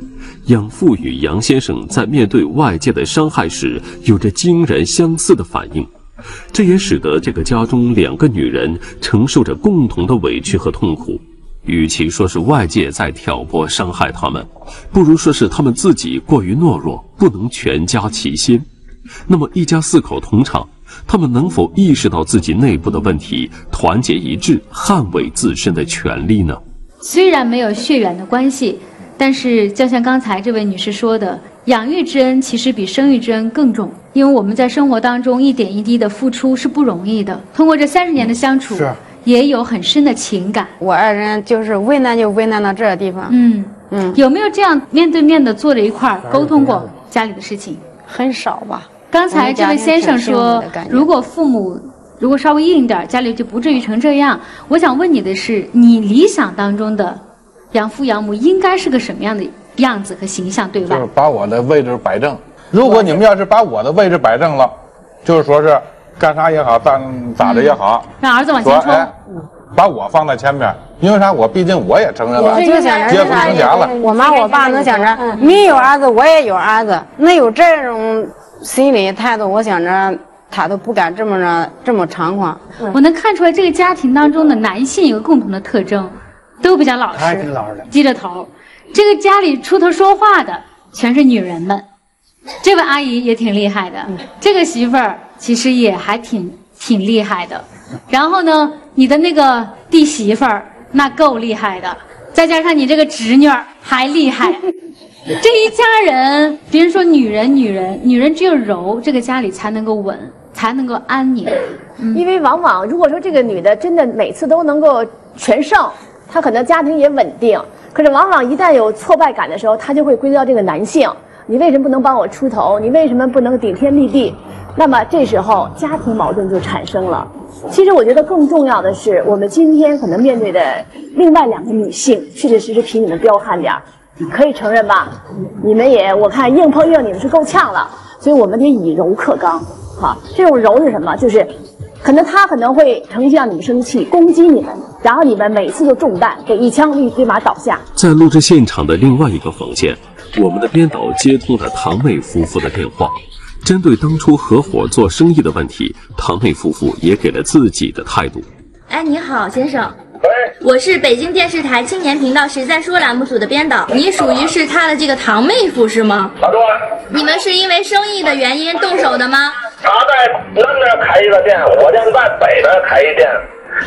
养父与杨先生在面对外界的伤害时，有着惊人相似的反应。这也使得这个家中两个女人承受着共同的委屈和痛苦。与其说是外界在挑拨伤害他们，不如说是他们自己过于懦弱，不能全家齐心。那么，一家四口同场，他们能否意识到自己内部的问题，团结一致，捍卫自身的权利呢？虽然没有血缘的关系，但是就像刚才这位女士说的，养育之恩其实比生育之恩更重，因为我们在生活当中一点一滴的付出是不容易的。通过这三十年的相处，是也有很深的情感。我爱人就是为难就为难到这个地方，嗯嗯，有没有这样面对面的坐在一块儿沟通过家里的事情？很少吧。刚才这位先生说，如果父母如果稍微硬一点，家里就不至于成这样。我想问你的是，你理想当中的养父养母应该是个什么样的样子和形象对吧就？是把我的位置摆正。如果你们要是把我的位置摆正了，就是说是干啥也好，但咋的也好，让儿子往说前冲。哎，把我放在前面，因为啥？我毕竟我也承认了，我就想着结婚成家了。我妈我爸能想着你有儿子，我也有儿子，那有这种心理态度，我想着他都不敢这么着这么猖狂。我能看出来，这个家庭当中的男性有个共同的特征，都比较老还实，挺老实的。低着头。这个家里出头说话的全是女人们，这位阿姨也挺厉害的，这个媳妇儿其实也还挺挺厉害的。然后呢，你的那个弟媳妇儿那够厉害的，再加上你这个侄女儿还厉害。这一家人，别人说女人，女人，女人只有柔，这个家里才能够稳，才能够安宁。因为往往如果说这个女的真的每次都能够全胜，她可能家庭也稳定。可是往往一旦有挫败感的时候，她就会归到这个男性：你为什么不能帮我出头？你为什么不能顶天立地？那么这时候家庭矛盾就产生了。其实我觉得更重要的是，我们今天可能面对的另外两个女性，确确实实比你们彪悍点儿，可以承认吧？你们也我看硬碰硬，你们是够呛了，所以我们得以柔克刚。好，这种柔是什么？就是可能他可能会乘机让你们生气，攻击你们，然后你们每次都中弹，给一枪立立马倒下。在录制现场的另外一个房间，我们的编导接通了堂妹夫妇的电话。针对当初合伙做生意的问题，堂妹夫妇也给了自己的态度。哎，你好，先生。我是北京电视台青年频道《谁在说》栏目组的编导，你属于是他的这个堂妹夫是吗？你们是因为生意的原因动手的吗？他在南边开一个店，我家在北边开一店。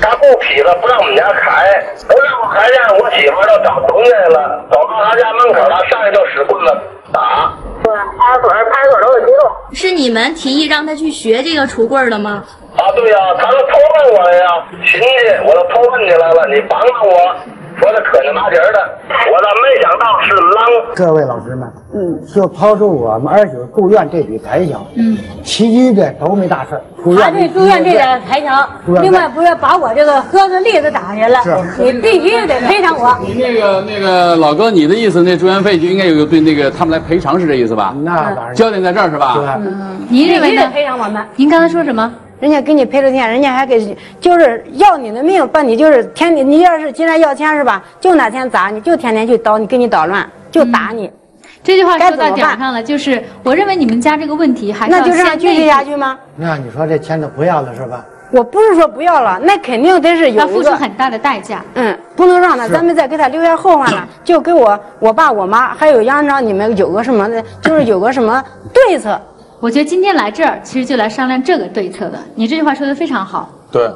他不批了，不让我们家开，不让我开店，我媳妇儿都找东家了，走到他家门口了，上来就使棍子打。对，派出所派出所都有记录。是你们提议让他去学这个橱柜的吗？啊，对呀、他都偷问我了呀，亲戚我都偷问你来了，你帮帮我，说的可劲拿劲儿的，我倒没想到是狼。各位老师们，嗯，就抛出我们二九住院这笔开销，嗯，其余的都没大事儿。住他院对住院这点开销住，院另外不是把我这个盒子栗子打下了，你必须得赔偿我。你那个那个老哥，你的意思，那住院费就应该有个对那个他们来赔偿，是这意思吧？那当然。焦点在这儿是吧？对您认为呢？赔偿我们。您刚才说什么？人家给你赔了钱，人家还给就是要你的命，把你就是天天，你要是今天要钱是吧？就哪天砸你，就天天去捣你，给你捣乱，就打你。这句话该说到点上了，就是我认为你们家这个问题还是要那就这样继续下去吗？那你说这钱都不要了是吧？我不是说不要了，那肯定得是有要付一个出很大的代价。嗯，不能让他，咱们再给他留下后患了。就给我我爸我妈还有杨长，你们有个什么的，就是有个什么对策。我觉得今天来这儿，其实就来商量这个对策的。你这句话说的非常好。对，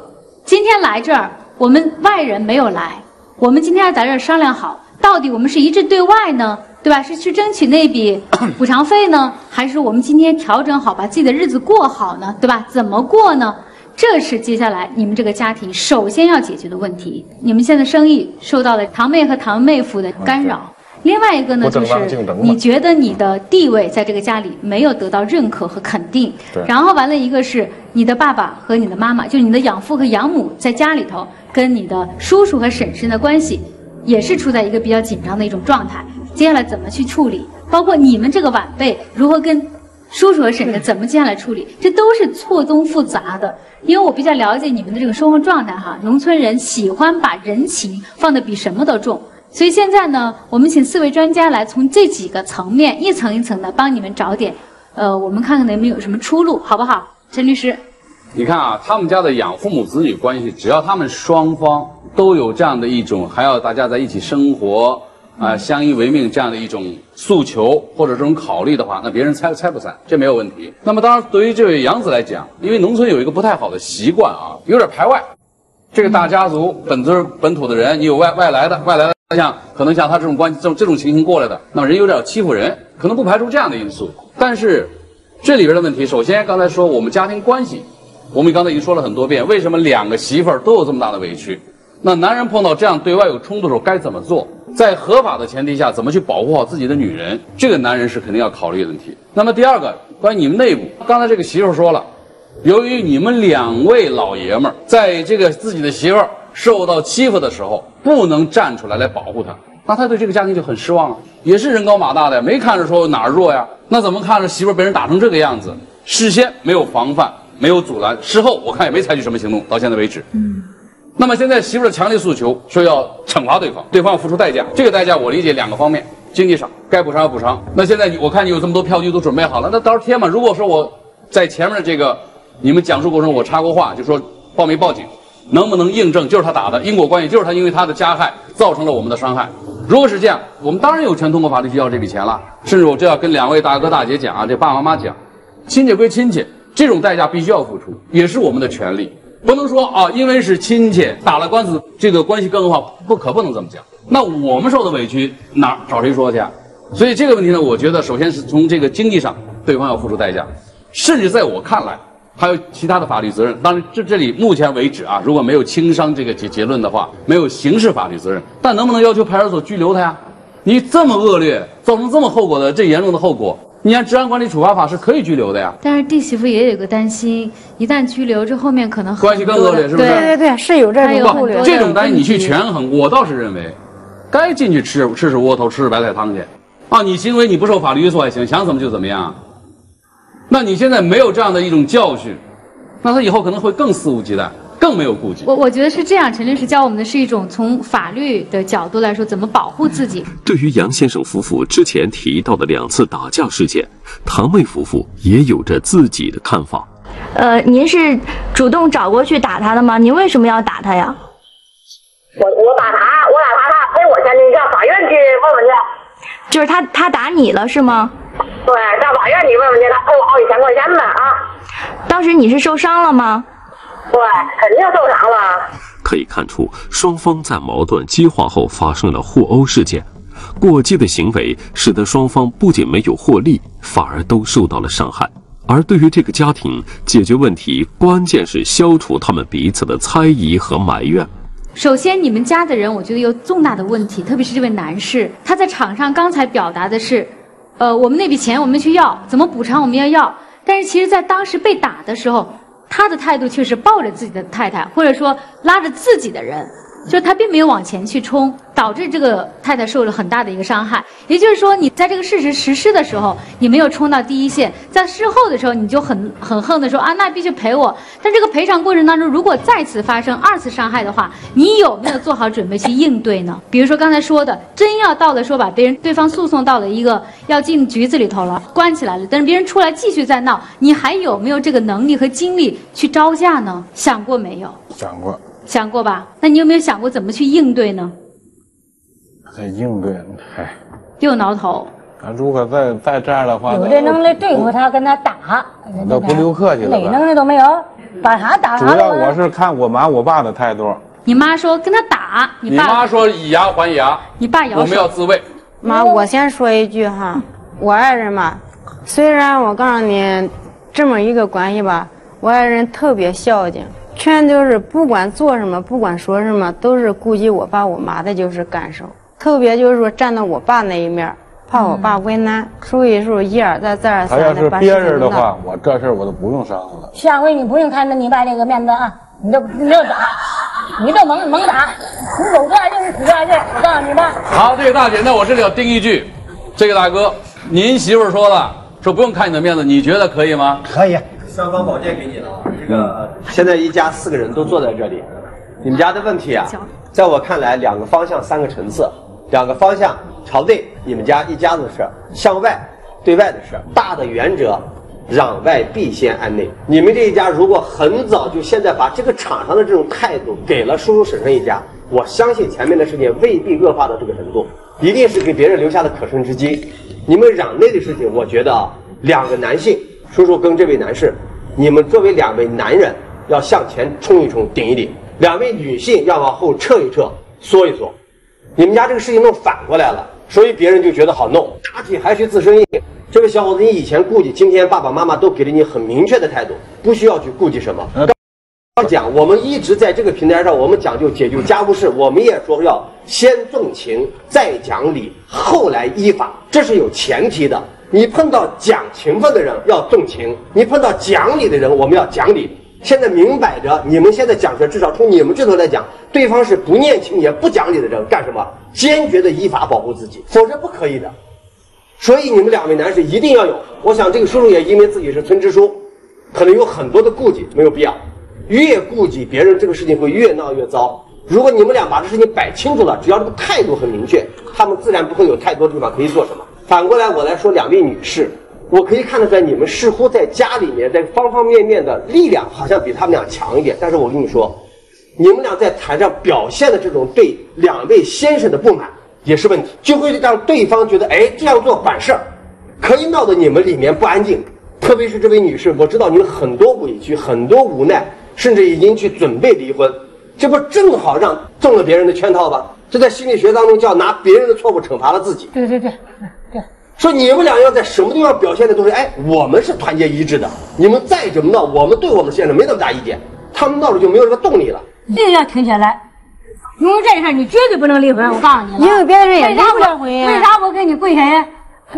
今天来这儿，我们外人没有来，我们今天要在这儿商量好，到底我们是一致对外呢，对吧？是去争取那笔 补偿费呢，还是我们今天调整好，把自己的日子过好呢，对吧？怎么过呢？这是接下来你们这个家庭首先要解决的问题。你们现在生意受到了堂妹和堂妹夫的干扰。另外一个呢，就是你觉得你的地位在这个家里没有得到认可和肯定，对然后完了一个是你的爸爸和你的妈妈，就是你的养父和养母在家里头跟你的叔叔和婶婶的关系，也是处在一个比较紧张的一种状态。接下来怎么去处理？包括你们这个晚辈如何跟叔叔和婶婶怎么接下来处理，这都是错综复杂的。因为我比较了解你们的这个生活状态哈，农村人喜欢把人情放得比什么都重。所以现在呢，我们请四位专家来从这几个层面一层一层的帮你们找点，呃，我们看看能不能有什么出路，好不好？陈律师，你看啊，他们家的养父母子女关系，只要他们双方都有这样的一种还要大家在一起生活啊、相依为命这样的一种诉求或者这种考虑的话，那别人拆拆不散，这没有问题。那么当然，对于这位杨子来讲，因为农村有一个不太好的习惯啊，有点排外。这个大家族本尊本土的人，你有外外来的，外来的像可能像他这种关系这种这种情形过来的，那么人有点欺负人，可能不排除这样的因素。但是这里边的问题，首先刚才说我们家庭关系，我们刚才已经说了很多遍，为什么两个媳妇儿都有这么大的委屈？那男人碰到这样对外有冲突的时候该怎么做？在合法的前提下，怎么去保护好自己的女人？这个男人是肯定要考虑的问题。那么第二个，关于你们内部，刚才这个媳妇儿说了，由于你们两位老爷们儿在这个自己的媳妇儿受到欺负的时候，不能站出来来保护她，那他对这个家庭就很失望了，也是人高马大的，没看着说哪儿弱呀，那怎么看着媳妇被人打成这个样子？事先没有防范，没有阻拦，事后我看也没采取什么行动，到现在为止。嗯，那么现在媳妇的强烈诉求说要惩罚对方，对方要付出代价。这个代价我理解两个方面，经济上该补偿要补偿。那现在我看你有这么多票据都准备好了，那到时候贴嘛。如果说我在前面的这个你们讲述过程我插过话，就说报没报警，能不能印证就是他打的，因果关系就是他因为他的加害造成了我们的伤害。如果是这样，我们当然有权通过法律去要这笔钱了。甚至我这要跟两位大哥大姐讲啊，这爸爸妈妈讲，亲戚归亲戚，这种代价必须要付出，也是我们的权利。不能说啊，因为是亲戚打了官司，这个关系更恶化，不可不能这么讲。那我们受的委屈哪找谁说去啊？所以这个问题呢，我觉得首先是从这个经济上，对方要付出代价，甚至在我看来，还有其他的法律责任。当然，这这里目前为止啊，如果没有轻伤这个结结论的话，没有刑事法律责任，但能不能要求派出所拘留他呀？你这么恶劣，造成这么后果的这严重的后果，你按治安管理处罚法是可以拘留的呀。但是弟媳妇也有个担心，一旦拘留，这后面可能关系更恶劣，是不是？对对对，是有这种顾虑。这种担心你去权衡，我倒是认为，该进去吃吃吃窝头，吃吃白菜汤去。啊，你行为你不受法律约束还行，想怎么就怎么样。那你现在没有这样的一种教训，那他以后可能会更肆无忌惮，更没有顾忌。我我觉得是这样，陈律师教我们的是一种从法律的角度来说，怎么保护自己。对于杨先生夫妇之前提到的两次打架事件，唐妹夫妇也有着自己的看法。呃，您是主动找过去打他的吗？您为什么要打他呀？我我打他，我打他，他赔我钱，你上法院去问问去。就是他他打你了是吗？对，大法院你问问去，他赔我好几千块钱呢啊！当时你是受伤了吗？对，肯定受伤了。可以看出，双方在矛盾激化后发生了互殴事件，过激的行为使得双方不仅没有获利，反而都受到了伤害。而对于这个家庭，解决问题关键是消除他们彼此的猜疑和埋怨。首先，你们家的人，我觉得有重大的问题，特别是这位男士，他在场上刚才表达的是，呃，我们那笔钱我们去要，怎么补偿我们要要。但是其实，在当时被打的时候，他的态度却是抱着自己的太太，或者说拉着自己的人，就是他并没有往前去冲，导致这个太太受了很大的一个伤害。也就是说，你在这个事实实施的时候，你没有冲到第一线，在事后的时候，你就很很横的说啊，那必须赔我。但这个赔偿过程当中，如果再次发生二次伤害的话，你有没有做好准备去应对呢？比如说刚才说的，真要到了说把别人对方诉讼到了一个要进局子里头了，关起来了，但是别人出来继续再闹，你还有没有这个能力和精力去招架呢？想过没有？想过，想过吧？那你有没有想过怎么去应对呢？这应对，唉，又挠头。啊，如果再再这样的话，有这能力对付他，跟他打，我都不留客气了哪吧。能力都没有，把他打了？要我是看我妈我爸的态度。你妈说跟他打，你你爸妈说以牙还牙，你爸摇我们要。自卫。妈，我先说一句哈，我爱人嘛，虽然我告诉你这么一个关系吧，我爱人特别孝敬，全都是不管做什么，不管说什么，都是顾及我爸我妈的就是感受，特别就是说站到我爸那一面，怕我爸为难，所以说一而再再而他要三的把是别事情弄大。人的话，我这事儿我都不用商量了。下回你不用看着你爸这个面子啊，你就你就打，你就猛猛打，你有这样劲，你苦这样劲，我告诉你吧。好，这个大姐，那我这里要盯一句，这个大哥，您媳妇儿说了，说不用看你的面子，你觉得可以吗？可以，三方宝剑给你了啊。这个现在一家四个人都坐在这里，你们家的问题啊，在我看来，两个方向，三个层次，两个方向朝内，你们家一家子的事；向外，对外的事。大的原则，攘外必先安内。你们这一家如果很早就现在把这个场上的这种态度给了叔叔婶婶一家，我相信前面的事情未必恶化到这个程度，一定是给别人留下了可乘之机。你们攘内的事情，我觉得啊，两个男性，叔叔跟这位男士，你们作为两位男人要向前冲一冲，顶一顶；两位女性要往后撤一撤，缩一缩。你们家这个事情弄反过来了，所以别人就觉得好弄。打铁还需自身硬。这位小伙子，你以前顾忌，今天爸爸妈妈都给了你很明确的态度，不需要去顾忌什么。刚讲，我们一直在这个平台上，我们讲究解救家务事，我们也说要先重情，再讲理，后来依法，这是有前提的。你碰到讲情分的人要重情，你碰到讲理的人，我们要讲理。现在明摆着，你们现在讲出来，至少从你们这头来讲，对方是不念情也不讲理的人，干什么？坚决的依法保护自己，否则不可以的。所以你们两位男士一定要有。我想这个叔叔也因为自己是村支书，可能有很多的顾忌，没有必要。越顾忌别人，这个事情会越闹越糟。如果你们俩把这事情摆清楚了，只要这个态度很明确，他们自然不会有太多地方可以做什么。反过来，我来说两位女士，我可以看得出来，你们似乎在家里面在方方面面的力量好像比他们俩强一点。但是我跟你说，你们俩在台上表现的这种对两位先生的不满也是问题，就会让对方觉得，哎，这样做管事儿，可以闹得你们里面不安静。特别是这位女士，我知道你们很多委屈，很多无奈，甚至已经去准备离婚，这不正好让中了别人的圈套吗？这在心理学当中叫拿别人的错误惩罚了自己。对对对。说你们俩要在什么地方表现的都是，哎，我们是团结一致的。你们再怎么闹，我们对我们先生没那么大意见。他们闹了就没有这个动力了。一定要停下来，因为这事儿你绝对不能离婚。我告诉你了，因为别的人也离不了婚为。啥我给你跪下呀？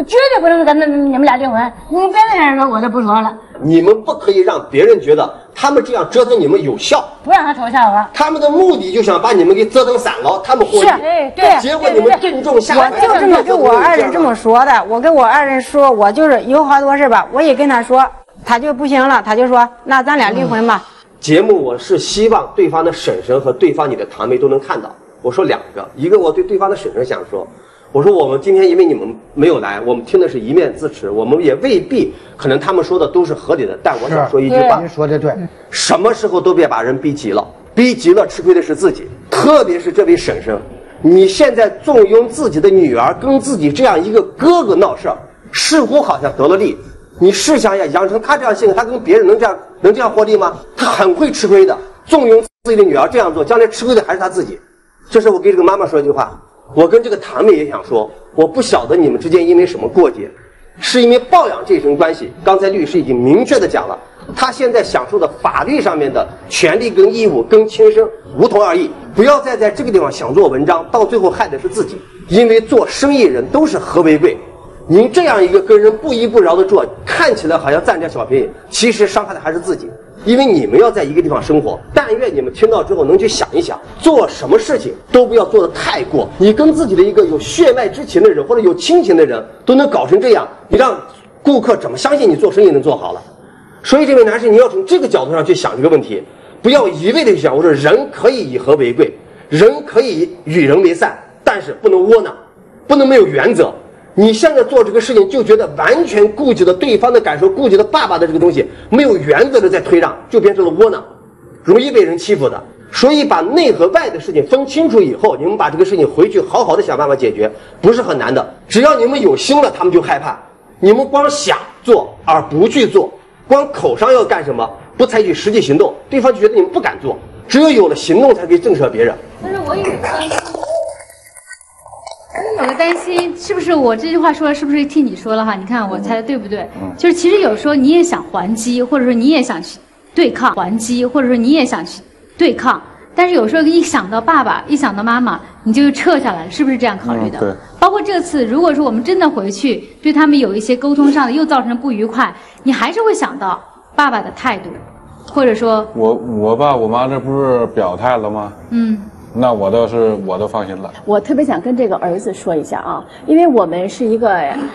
绝对不能跟那你们俩离婚。你别那样说我就不说了。你们不可以让别人觉得他们这样折腾你们有效，不让他嘲笑我。他们的目的就想把你们给折腾散了，他们获利。是，哎对。结果你们正中下怀。我就这么跟我爱人这么说的。我跟我爱人说，我就是有好多事吧，我一跟他说，他就不行了，他就说那咱俩离婚吧。节目我是希望对方的婶婶和对方你的堂妹都能看到。我说两个，一个我对对方的婶婶想说，我说我们今天因为你们没有来，我们听的是一面之词，我们也未必可能他们说的都是合理的，但我想说一句话，您说的对，什么时候都别把人逼急了，逼急了吃亏的是自己，特别是这位婶婶，你现在纵容自己的女儿跟自己这样一个哥哥闹事儿，似乎好像得了利。你试想一下，养成他这样性格，他跟别人能这样能这样获利吗？他很会吃亏的，纵容自己的女儿这样做，将来吃亏的还是他自己。这是我给这个妈妈说一句话，我跟这个堂妹也想说，我不晓得你们之间因为什么过节，是因为抱养这层关系。刚才律师已经明确的讲了，他现在享受的法律上面的权利跟义务跟亲生无同而异，不要再在这个地方想做文章，到最后害的是自己。因为做生意人都是和为贵。您这样一个跟人不依不饶的做，看起来好像占点小便宜，其实伤害的还是自己。因为你们要在一个地方生活，但愿你们听到之后能去想一想，做什么事情都不要做的太过。你跟自己的一个有血脉之情的人或者有亲情的人都能搞成这样，你让顾客怎么相信你做生意能做好了？所以这位男士，你要从这个角度上去想这个问题，不要一味的去想。我说人可以以和为贵，人可以与人为善，但是不能窝囊，不能没有原则。你现在做这个事情就觉得完全顾及了对方的感受，顾及了爸爸的这个东西，没有原则的在推让，就变成了窝囊，容易被人欺负的。所以把内和外的事情分清楚以后，你们把这个事情回去好好的想办法解决，不是很难的。只要你们有心了，他们就害怕。你们光想做而不去做，光口上要干什么，不采取实际行动，对方就觉得你们不敢做。只有有了行动，才可以震慑别人。但是我有个，有个担心，是不是我这句话说是不是替你说了哈？你看我猜的对不对？就是其实有时候你也想还击，或者说你也想去对抗还击，或者说你也想去对抗，但是有时候一想到爸爸，一想到妈妈，你就撤下来，是不是这样考虑的？对。包括这次，如果说我们真的回去对他们有一些沟通上的又造成不愉快，你还是会想到爸爸的态度，或者说，我我爸我妈这不是表态了吗？嗯，那我倒是我都放心了。我特别想跟这个儿子说一下啊，因为我们是一个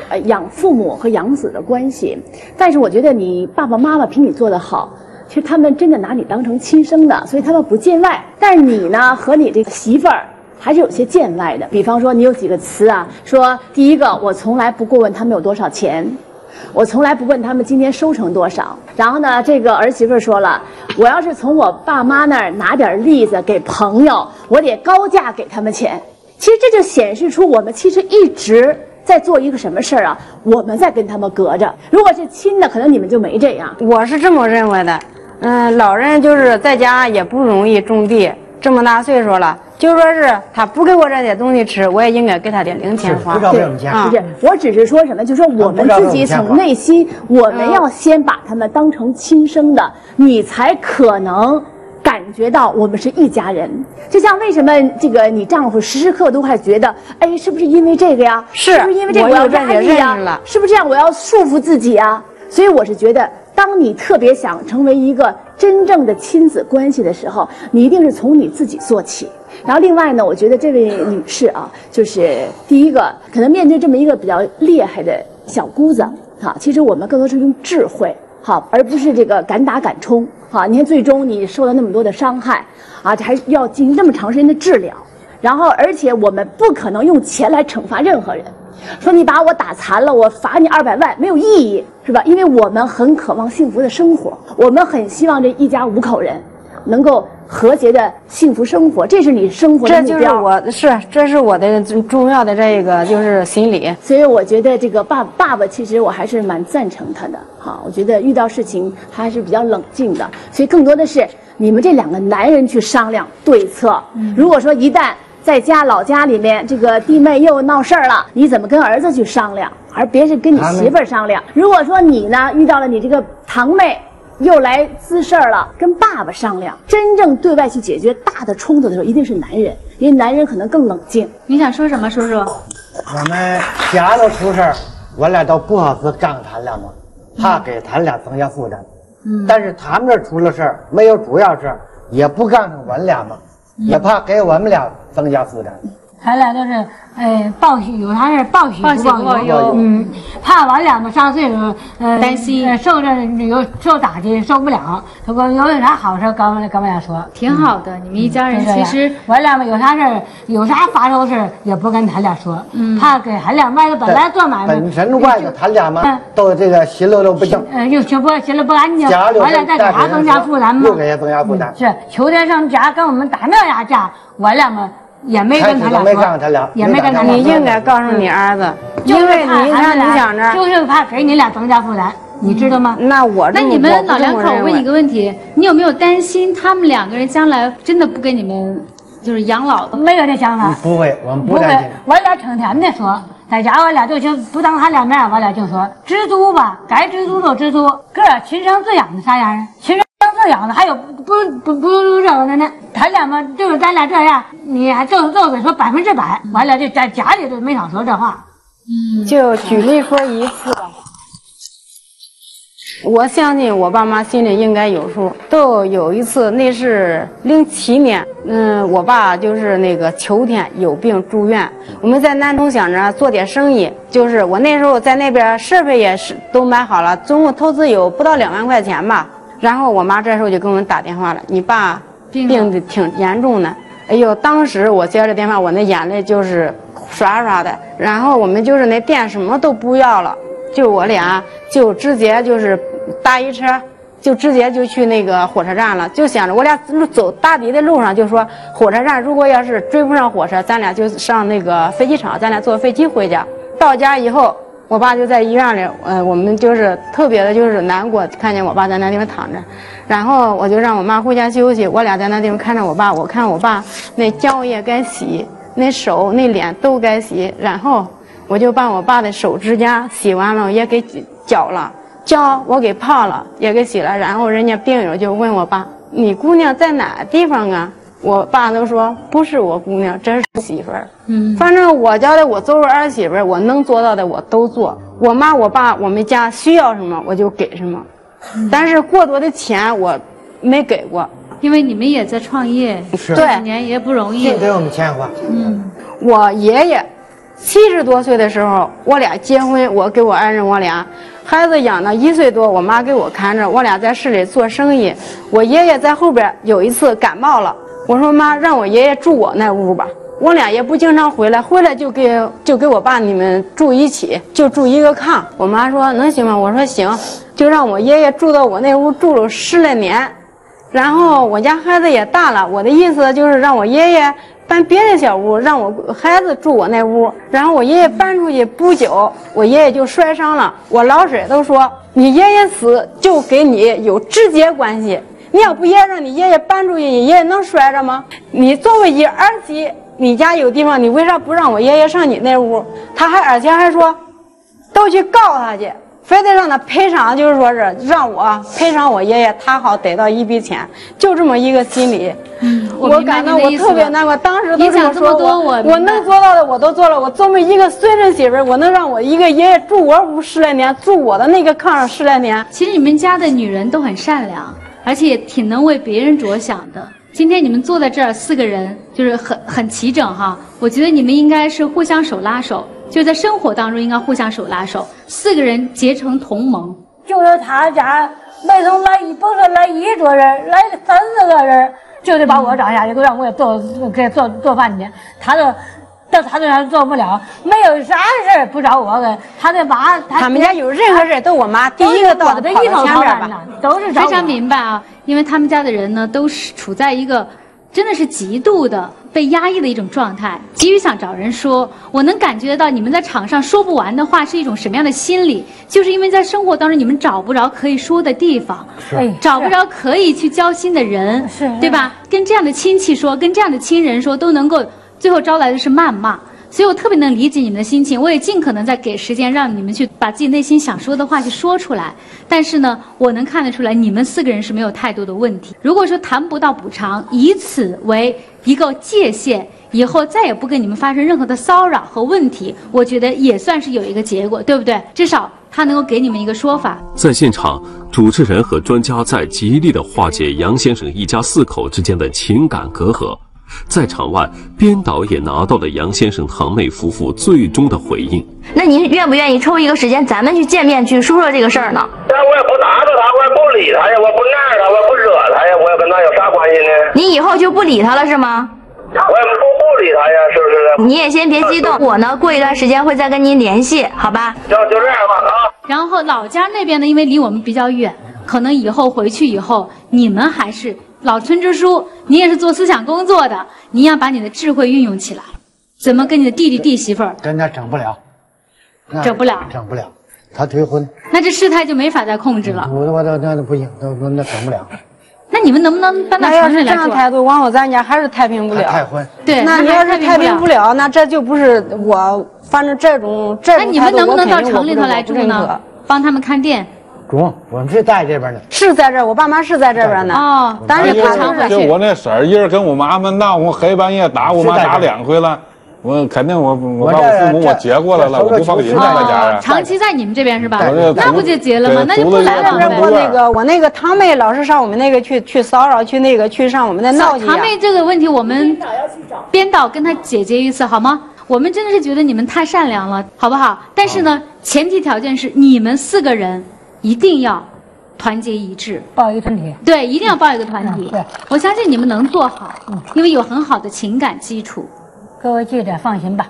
呃养父母和养子的关系，但是我觉得你爸爸妈妈比你做得好，其实他们真的拿你当成亲生的，所以他们不见外。但是你呢，和你这个媳妇儿还是有些见外的。比方说，你有几个词啊？说第一个，我从来不过问他们有多少钱。我从来不问他们今天收成多少。然后呢，这个儿媳妇说了，我要是从我爸妈那儿拿点栗子给朋友，我得高价给他们钱。其实这就显示出我们其实一直在做一个什么事儿啊？我们在跟他们隔着。如果是亲的，可能你们就没这样。我是这么认为的，嗯，老人就是在家也不容易种地，这么大岁数了。就说是他不给我这些东西吃，我也应该给他点零钱花。对，不是，我只是说什么，就说我们自己从内心，我们要先把他们当成亲生的，你才可能感觉到我们是一家人。就像为什么这个你丈夫时时刻都还觉得，哎，是不是因为这个呀？是不是因为这个我要压力呀？是不是这样？我要束缚自己啊？所以我是觉得，当你特别想成为一个真正的亲子关系的时候，你一定是从你自己做起。然后另外呢，我觉得这位女士啊，就是第一个，可能面对这么一个比较厉害的小姑子，哈，其实我们更多是用智慧，哈，而不是这个敢打敢冲，哈，你看最终你受了那么多的伤害，啊，这还要进行那么长时间的治疗，然后而且我们不可能用钱来惩罚任何人，说你把我打残了，我罚你二百万没有意义，是吧？因为我们很渴望幸福的生活，我们很希望这一家五口人能够和谐的幸福生活，这是你生活的目标。这就是我是这是我的重要的这个就是心理。所以我觉得这个爸爸爸，其实我还是蛮赞成他的。哈，我觉得遇到事情他还是比较冷静的，所以更多的是你们这两个男人去商量对策。如果说一旦在家老家里面，这个弟妹又闹事儿了，你怎么跟儿子去商量？而别是跟你媳妇儿商量。如果说你呢遇到了你这个堂妹又来滋事儿了，跟爸爸商量。真正对外去解决大的冲突的时候，一定是男人，因为男人可能更冷静。你想说什么，叔叔？我们家都出事儿，我俩都不好意杠他俩嘛，怕给他俩增加负担。嗯但是他们这出了事儿，没有主要事儿，也不杠上我俩嘛，也怕给我们俩增加负担。咱俩都是，哎，报喜有啥事报喜报喜不报忧忧，嗯，怕完两个上岁数，呃，担心。呃受着有受打击受不了。他说有有啥好事跟跟我俩说，挺好的，你们一家人其实我俩嘛有啥事儿有啥发愁事儿也不跟他俩说，嗯。怕给他俩外头本来做买卖，本身外头他俩嘛嗯，都这个心里都不行，呃又心不心里不安静，家里完了再给他增加负担嘛。又。给他增加负担。是秋天上家跟我们打那样架，我俩嘛也没跟他俩说告诉他俩也没跟他俩说。你应该告诉你儿子，就是因为怕你看俺们俩你想着，就是怕给你俩增加负担，你知道吗？那我那你们老两口，我问你一个问题，你有没有担心他们两个人将来真的不给你们就是养老？没有这想法，不会，我们不会不担心。，我俩成天的说，在家我俩就就不当他俩面，我俩就说知足吧，该知足就知足，个儿亲生自养的啥样啊？亲生自养的还有不不不不如这个的呢？他俩嘛，就是咱俩这样，你还就是就是说百分之百，完了就在家里都没少说这话。就举例说一次吧。我相信我爸妈心里应该有数。都有一次，那是零七年，嗯，我爸就是那个秋天有病住院，我们在南通想着做点生意，就是我那时候在那边设备也是都买好了，总共投资有不到两万块钱吧。然后我妈这时候就给我们打电话了，你爸病的挺严重的。哎呦，当时我接着电话，我那眼泪就是刷刷的。然后我们就是那店什么都不要了，就我俩就直接就是搭一车，就直接就去那个火车站了。就想着我俩走大抵的路上，就说火车站如果要是追不上火车，咱俩就上那个飞机场，咱俩坐飞机回家。到家以后，我爸就在医院里，呃，我们就是特别的，就是难过，看见我爸在那地方躺着，然后我就让我妈回家休息，我俩在那地方看着我爸，我看我爸那脚也该洗，那手那脸都该洗，然后我就把我爸的手指甲洗完了，也给绞了，脚我给泡了，也给洗了，然后人家病友就问我爸，你姑娘在哪地方啊？我爸都说不是我姑娘，真是媳妇儿。嗯，反正我家的我作为儿媳妇儿，我能做到的我都做。我妈我爸我们家需要什么我就给什么，但是过多的钱我没给过，因为你们也在创业，是这几年也不容易净。给我们钱花。嗯，我爷爷七十多岁的时候，我俩结婚，我给我爱人我俩孩子养到一岁多，我妈给我看着，我俩在市里做生意。我爷爷在后边有一次感冒了，我说妈，让我爷爷住我那屋吧。我俩也不经常回来，回来就给就给我爸你们住一起，就住一个炕。我妈说能行吗？我说行，就让我爷爷住到我那屋住了十来年。然后我家孩子也大了，我的意思就是让我爷爷搬别的小屋，让我孩子住我那屋。然后我爷爷搬出去不久，我爷爷就摔伤了。我老婶都说，你爷爷死就跟你有直接关系。你要不也让你爷爷搬出去，你爷爷能摔着吗？你作为一儿媳，你家有地方，你为啥不让我爷爷上你那屋？他还而且还说，都去告他去。非得让他赔偿，就是说是让我赔偿我爷爷，他好得到一笔钱，就这么一个心理。嗯，我感到我特别难过，当时都你讲这么说多，我我能做到的我都做了。我作为一个孙子媳妇儿，我能让我一个爷爷住我屋十来年，住我的那个炕上十来年。其实你们家的女人都很善良，而且挺能为别人着想的。今天你们坐在这儿四个人，就是很很齐整哈。我觉得你们应该是互相手拉手，就在生活当中应该互相手拉手，四个人结成同盟。就是他家每从来一不是来一桌人，来三四个人，就得把我找下去，都让我也做给做做饭去。他就到他这还做不了，没有啥事儿不找我的，他的妈，他们家有任何事儿都我妈第一个到的，跑到前边吧，都是非常明白啊，因为他们家的人呢，都是处在一个真的是极度的被压抑的一种状态，急于想找人说。我能感觉得到你们在场上说不完的话是一种什么样的心理，就是因为在生活当中你们找不着可以说的地方，是找不着可以去交心的人，是对吧？跟这样的亲戚说，跟这样的亲人说，都能够最后招来的是谩骂。所以我特别能理解你们的心情，我也尽可能在给时间让你们去把自己内心想说的话去说出来。但是呢，我能看得出来，你们四个人是没有太多的问题。如果说谈不到补偿，以此为一个界限，以后再也不跟你们发生任何的骚扰和问题，我觉得也算是有一个结果，对不对？至少他能够给你们一个说法。在现场，主持人和专家在极力的化解杨先生一家四口之间的情感隔阂。在场外，编导也拿到了杨先生堂妹夫妇最终的回应。那您愿不愿意抽一个时间，咱们去见面去说说这个事儿呢？但我也不打着他，我也不理他呀，我不撵他，我也不惹他呀，我也跟他有啥关系呢？你以后就不理他了是吗？我也不不理他呀，是不是？你也先别激动，我呢过一段时间会再跟您联系，好吧？就就这样吧啊。然后老家那边呢，因为离我们比较远，可能以后回去以后，你们还是老村支书，你也是做思想工作的，你要把你的智慧运用起来，怎么跟你的弟弟弟媳妇儿跟他整不了，整不了？整不了，他退婚，那这事态就没法再控制了。我我那那不行，那那那整不了。那你们能不能搬到城里来住？这样态度，往后咱家还是太平不了。太婚，对，那你要是太太平不了，那这就不是我，反正这种这那种态度，你们能不能我到城里头来住呢？帮他们看店。中，我们是在这边呢。是在这儿，我爸妈是在这边呢。哦但是他常回就我那婶儿一人跟我妈们闹，我黑半夜打我妈打两回了，我肯定我我把我父母我接过来了，我不放心在他家呀。哦长期在你们这边是吧？那不就结了吗？那就不来往租了一个我呗。那个我那个堂妹老是上我们那个去去骚扰，去那个去上我们那闹去。堂妹这个问题，我们编导跟她解决一次好吗？我们真的是觉得你们太善良了，好不好？但是呢，前提条件是你们四个人一定要团结一致，抱一个团体。对，一定要抱一个团体。对，我相信你们能做好，因为有很好的情感基础。各位记者放心吧，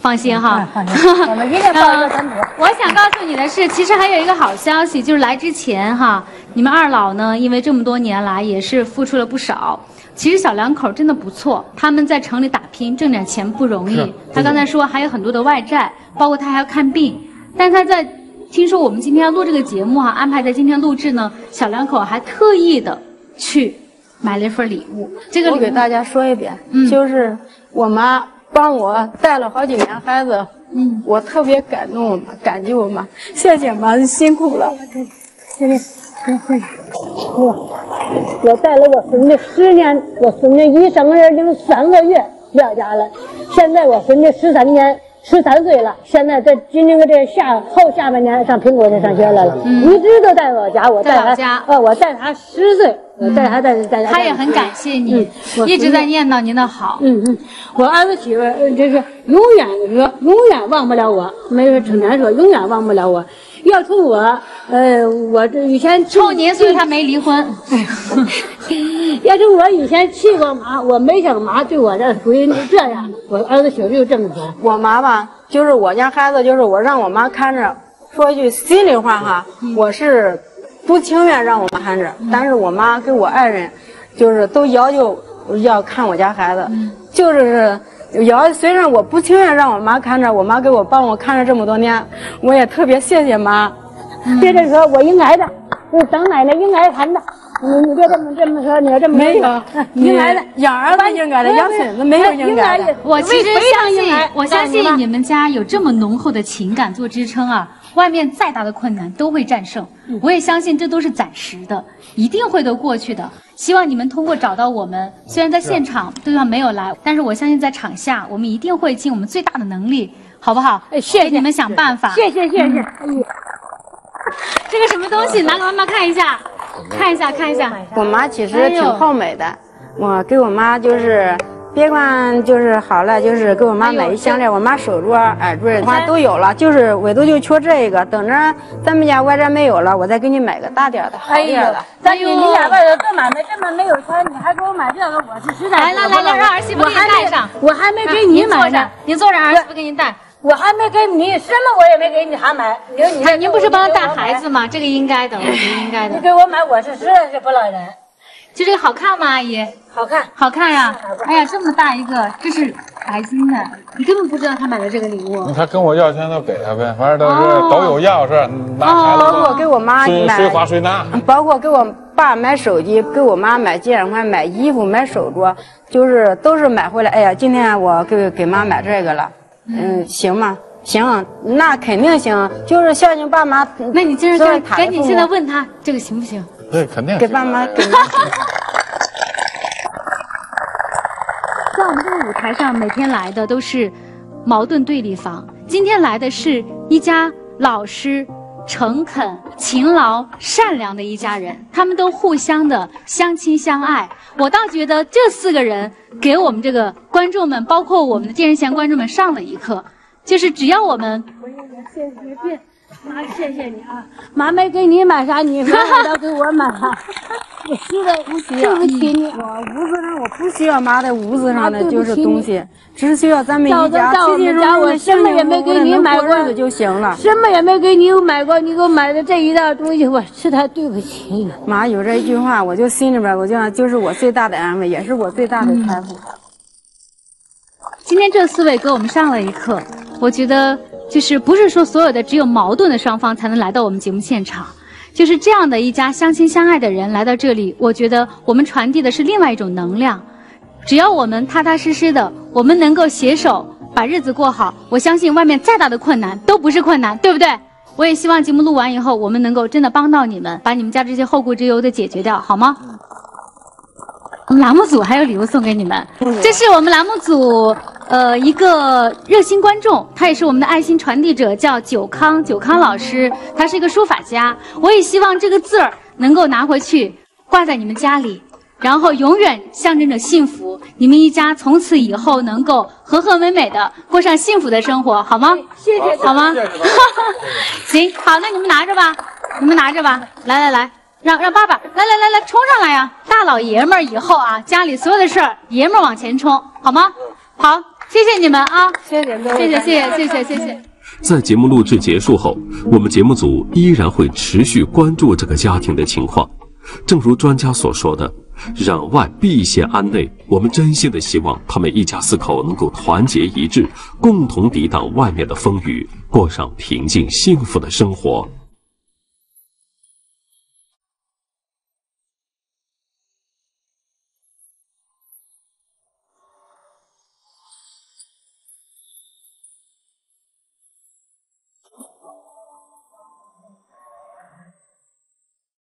放心哈，放心，我们一定抱一个团体。我想告诉你的是，其实还有一个好消息，就是来之前哈，你们二老呢，因为这么多年来也是付出了不少。其实小两口真的不错，他们在城里打拼挣点钱不容易。他刚才说还有很多的外债，包括他还要看病，但他在听说我们今天要录这个节目哈、安排在今天录制呢，小两口还特意的去买了一份礼物。这个我给大家说一遍，嗯就是我妈帮我带了好几年孩子，嗯，我特别感动我妈，感激我妈，谢谢妈，你辛苦了。谢谢，谢谢。我我带了我孙子十年，我孙子一生日零三个月了家了，现在我孙子十三年。十三岁了，现在在今年个这下后下半年上苹果去上学来了，一直都在我家，我带他在老家，呃，我带他十岁，我带他在在家。他也很感谢你，一直在念叨您的好。嗯嗯，我儿子媳妇儿呃这是永远说永远忘不了我，没有成天说永远忘不了我。要冲我，呃，我这以前冲您，所以他没离婚。要是我以前去过妈，我没想妈，对我这属于这样的。我儿子媳妇就这么说。我妈吧，就是我家孩子，就是我让我妈看着。说一句心里话哈，我是不情愿让我妈看着，但是我妈跟我爱人，就是都要求要看我家孩子，就是要虽然我不情愿让我妈看着，我妈给我帮我看着这么多年，我也特别谢谢妈。别人说我应该的，我当奶奶应该看的。你你别这么这么说，你要这么说没有应该的，养儿子应该的，养孙子没有应该的。我其实相信，我相信你们家有这么浓厚的情感做支撑啊，外面再大的困难都会战胜。我也相信这都是暂时的，一定会都过去的。希望你们通过找到我们，虽然在现场对方没有来，但是我相信在场下，我们一定会尽我们最大的能力，好不好？谢谢给你们想办法。谢谢谢谢。这个什么东西？拿给妈妈看一下，看一下，看一下。我妈其哎实挺好美的，我给我妈就是别管就是好了，就是给我妈买一项链，我妈手镯、耳坠，话都有了，就是唯独就缺这一个。等着咱们家外边没有了，我再给你买个大点的、好哎呦点的。，咱你你家外头这买卖这么没有钱，你还给我买这个，我是实在来来来来，让儿媳妇给你我还没带上。我还没给你买呢上，，您坐着，儿媳妇给您带。我还没给你什么，我也没给你还买。你说你哎，您不是帮带孩子吗？这个应该的，我觉得应该的你。给我买，我是实在是不乐人。就这个好看吗，阿姨？好看，好看呀！哎呀，这么大一个，这是白金的，你根本不知道他买的这个礼物。他跟我要钱就给他呗，反正都是哦都有钥匙，拿孩子包括给我妈买谁谁花谁拿。包括给我爸买手机，给我妈买健身环、买衣服、买手镯，就是都是买回来。哎呀，今天我给给妈买这个了，嗯，行吗？行，那肯定行，就是孝敬爸妈。那你今儿赶作为他的赶紧现在问他这个行不行？对，肯定给爸妈给妈。在我们这个舞台上，每天来的都是矛盾对立方。今天来的是一家老实、诚恳、勤劳、善良的一家人，他们都互相的相亲相爱。我倒觉得这四个人给我们这个观众们，包括我们的电视前观众们上了一课，就是只要我们谢谢别，妈谢谢你啊！妈没给你买啥，你买都给我买。我实在不需要，对不起你。我屋子上我不需要妈的屋子上的就是东西，只需要咱们一家到我齐齐们家，我什么也没给你买过日子就行了。什么也没给你买过，你给我买的这一袋东西，我实在对不起你。妈有这一句话，我就心里边，我就想就是我最大的安慰，也是我最大的财富。今天这四位给我们上了一课，我觉得就是不是说所有的只有矛盾的双方才能来到我们节目现场，就是这样的一家相亲相爱的人来到这里，我觉得我们传递的是另外一种能量。只要我们踏踏实实的，我们能够携手把日子过好，我相信外面再大的困难都不是困难，对不对？我也希望节目录完以后，我们能够真的帮到你们，把你们家这些后顾之忧都解决掉，好吗？我们栏目组还有礼物送给你们，这是我们栏目组呃一个热心观众，他也是我们的爱心传递者，叫九康九康老师，他是一个书法家。我也希望这个字儿能够拿回去挂在你们家里，然后永远象征着幸福。你们一家从此以后能够和和美美的过上幸福的生活，好吗？谢谢好吗？行，好，那你们拿着吧，你们拿着吧，来来来。让让爸爸来来来来冲上来呀！大老爷们儿以后啊，家里所有的事儿，爷们儿往前冲，好吗？好，谢谢你们啊！谢谢谢谢谢谢谢谢谢谢。在节目录制结束后，我们节目组依然会持续关注这个家庭的情况。正如专家所说的，攘外必先安内。我们真心的希望他们一家四口能够团结一致，共同抵挡外面的风雨，过上平静幸福的生活。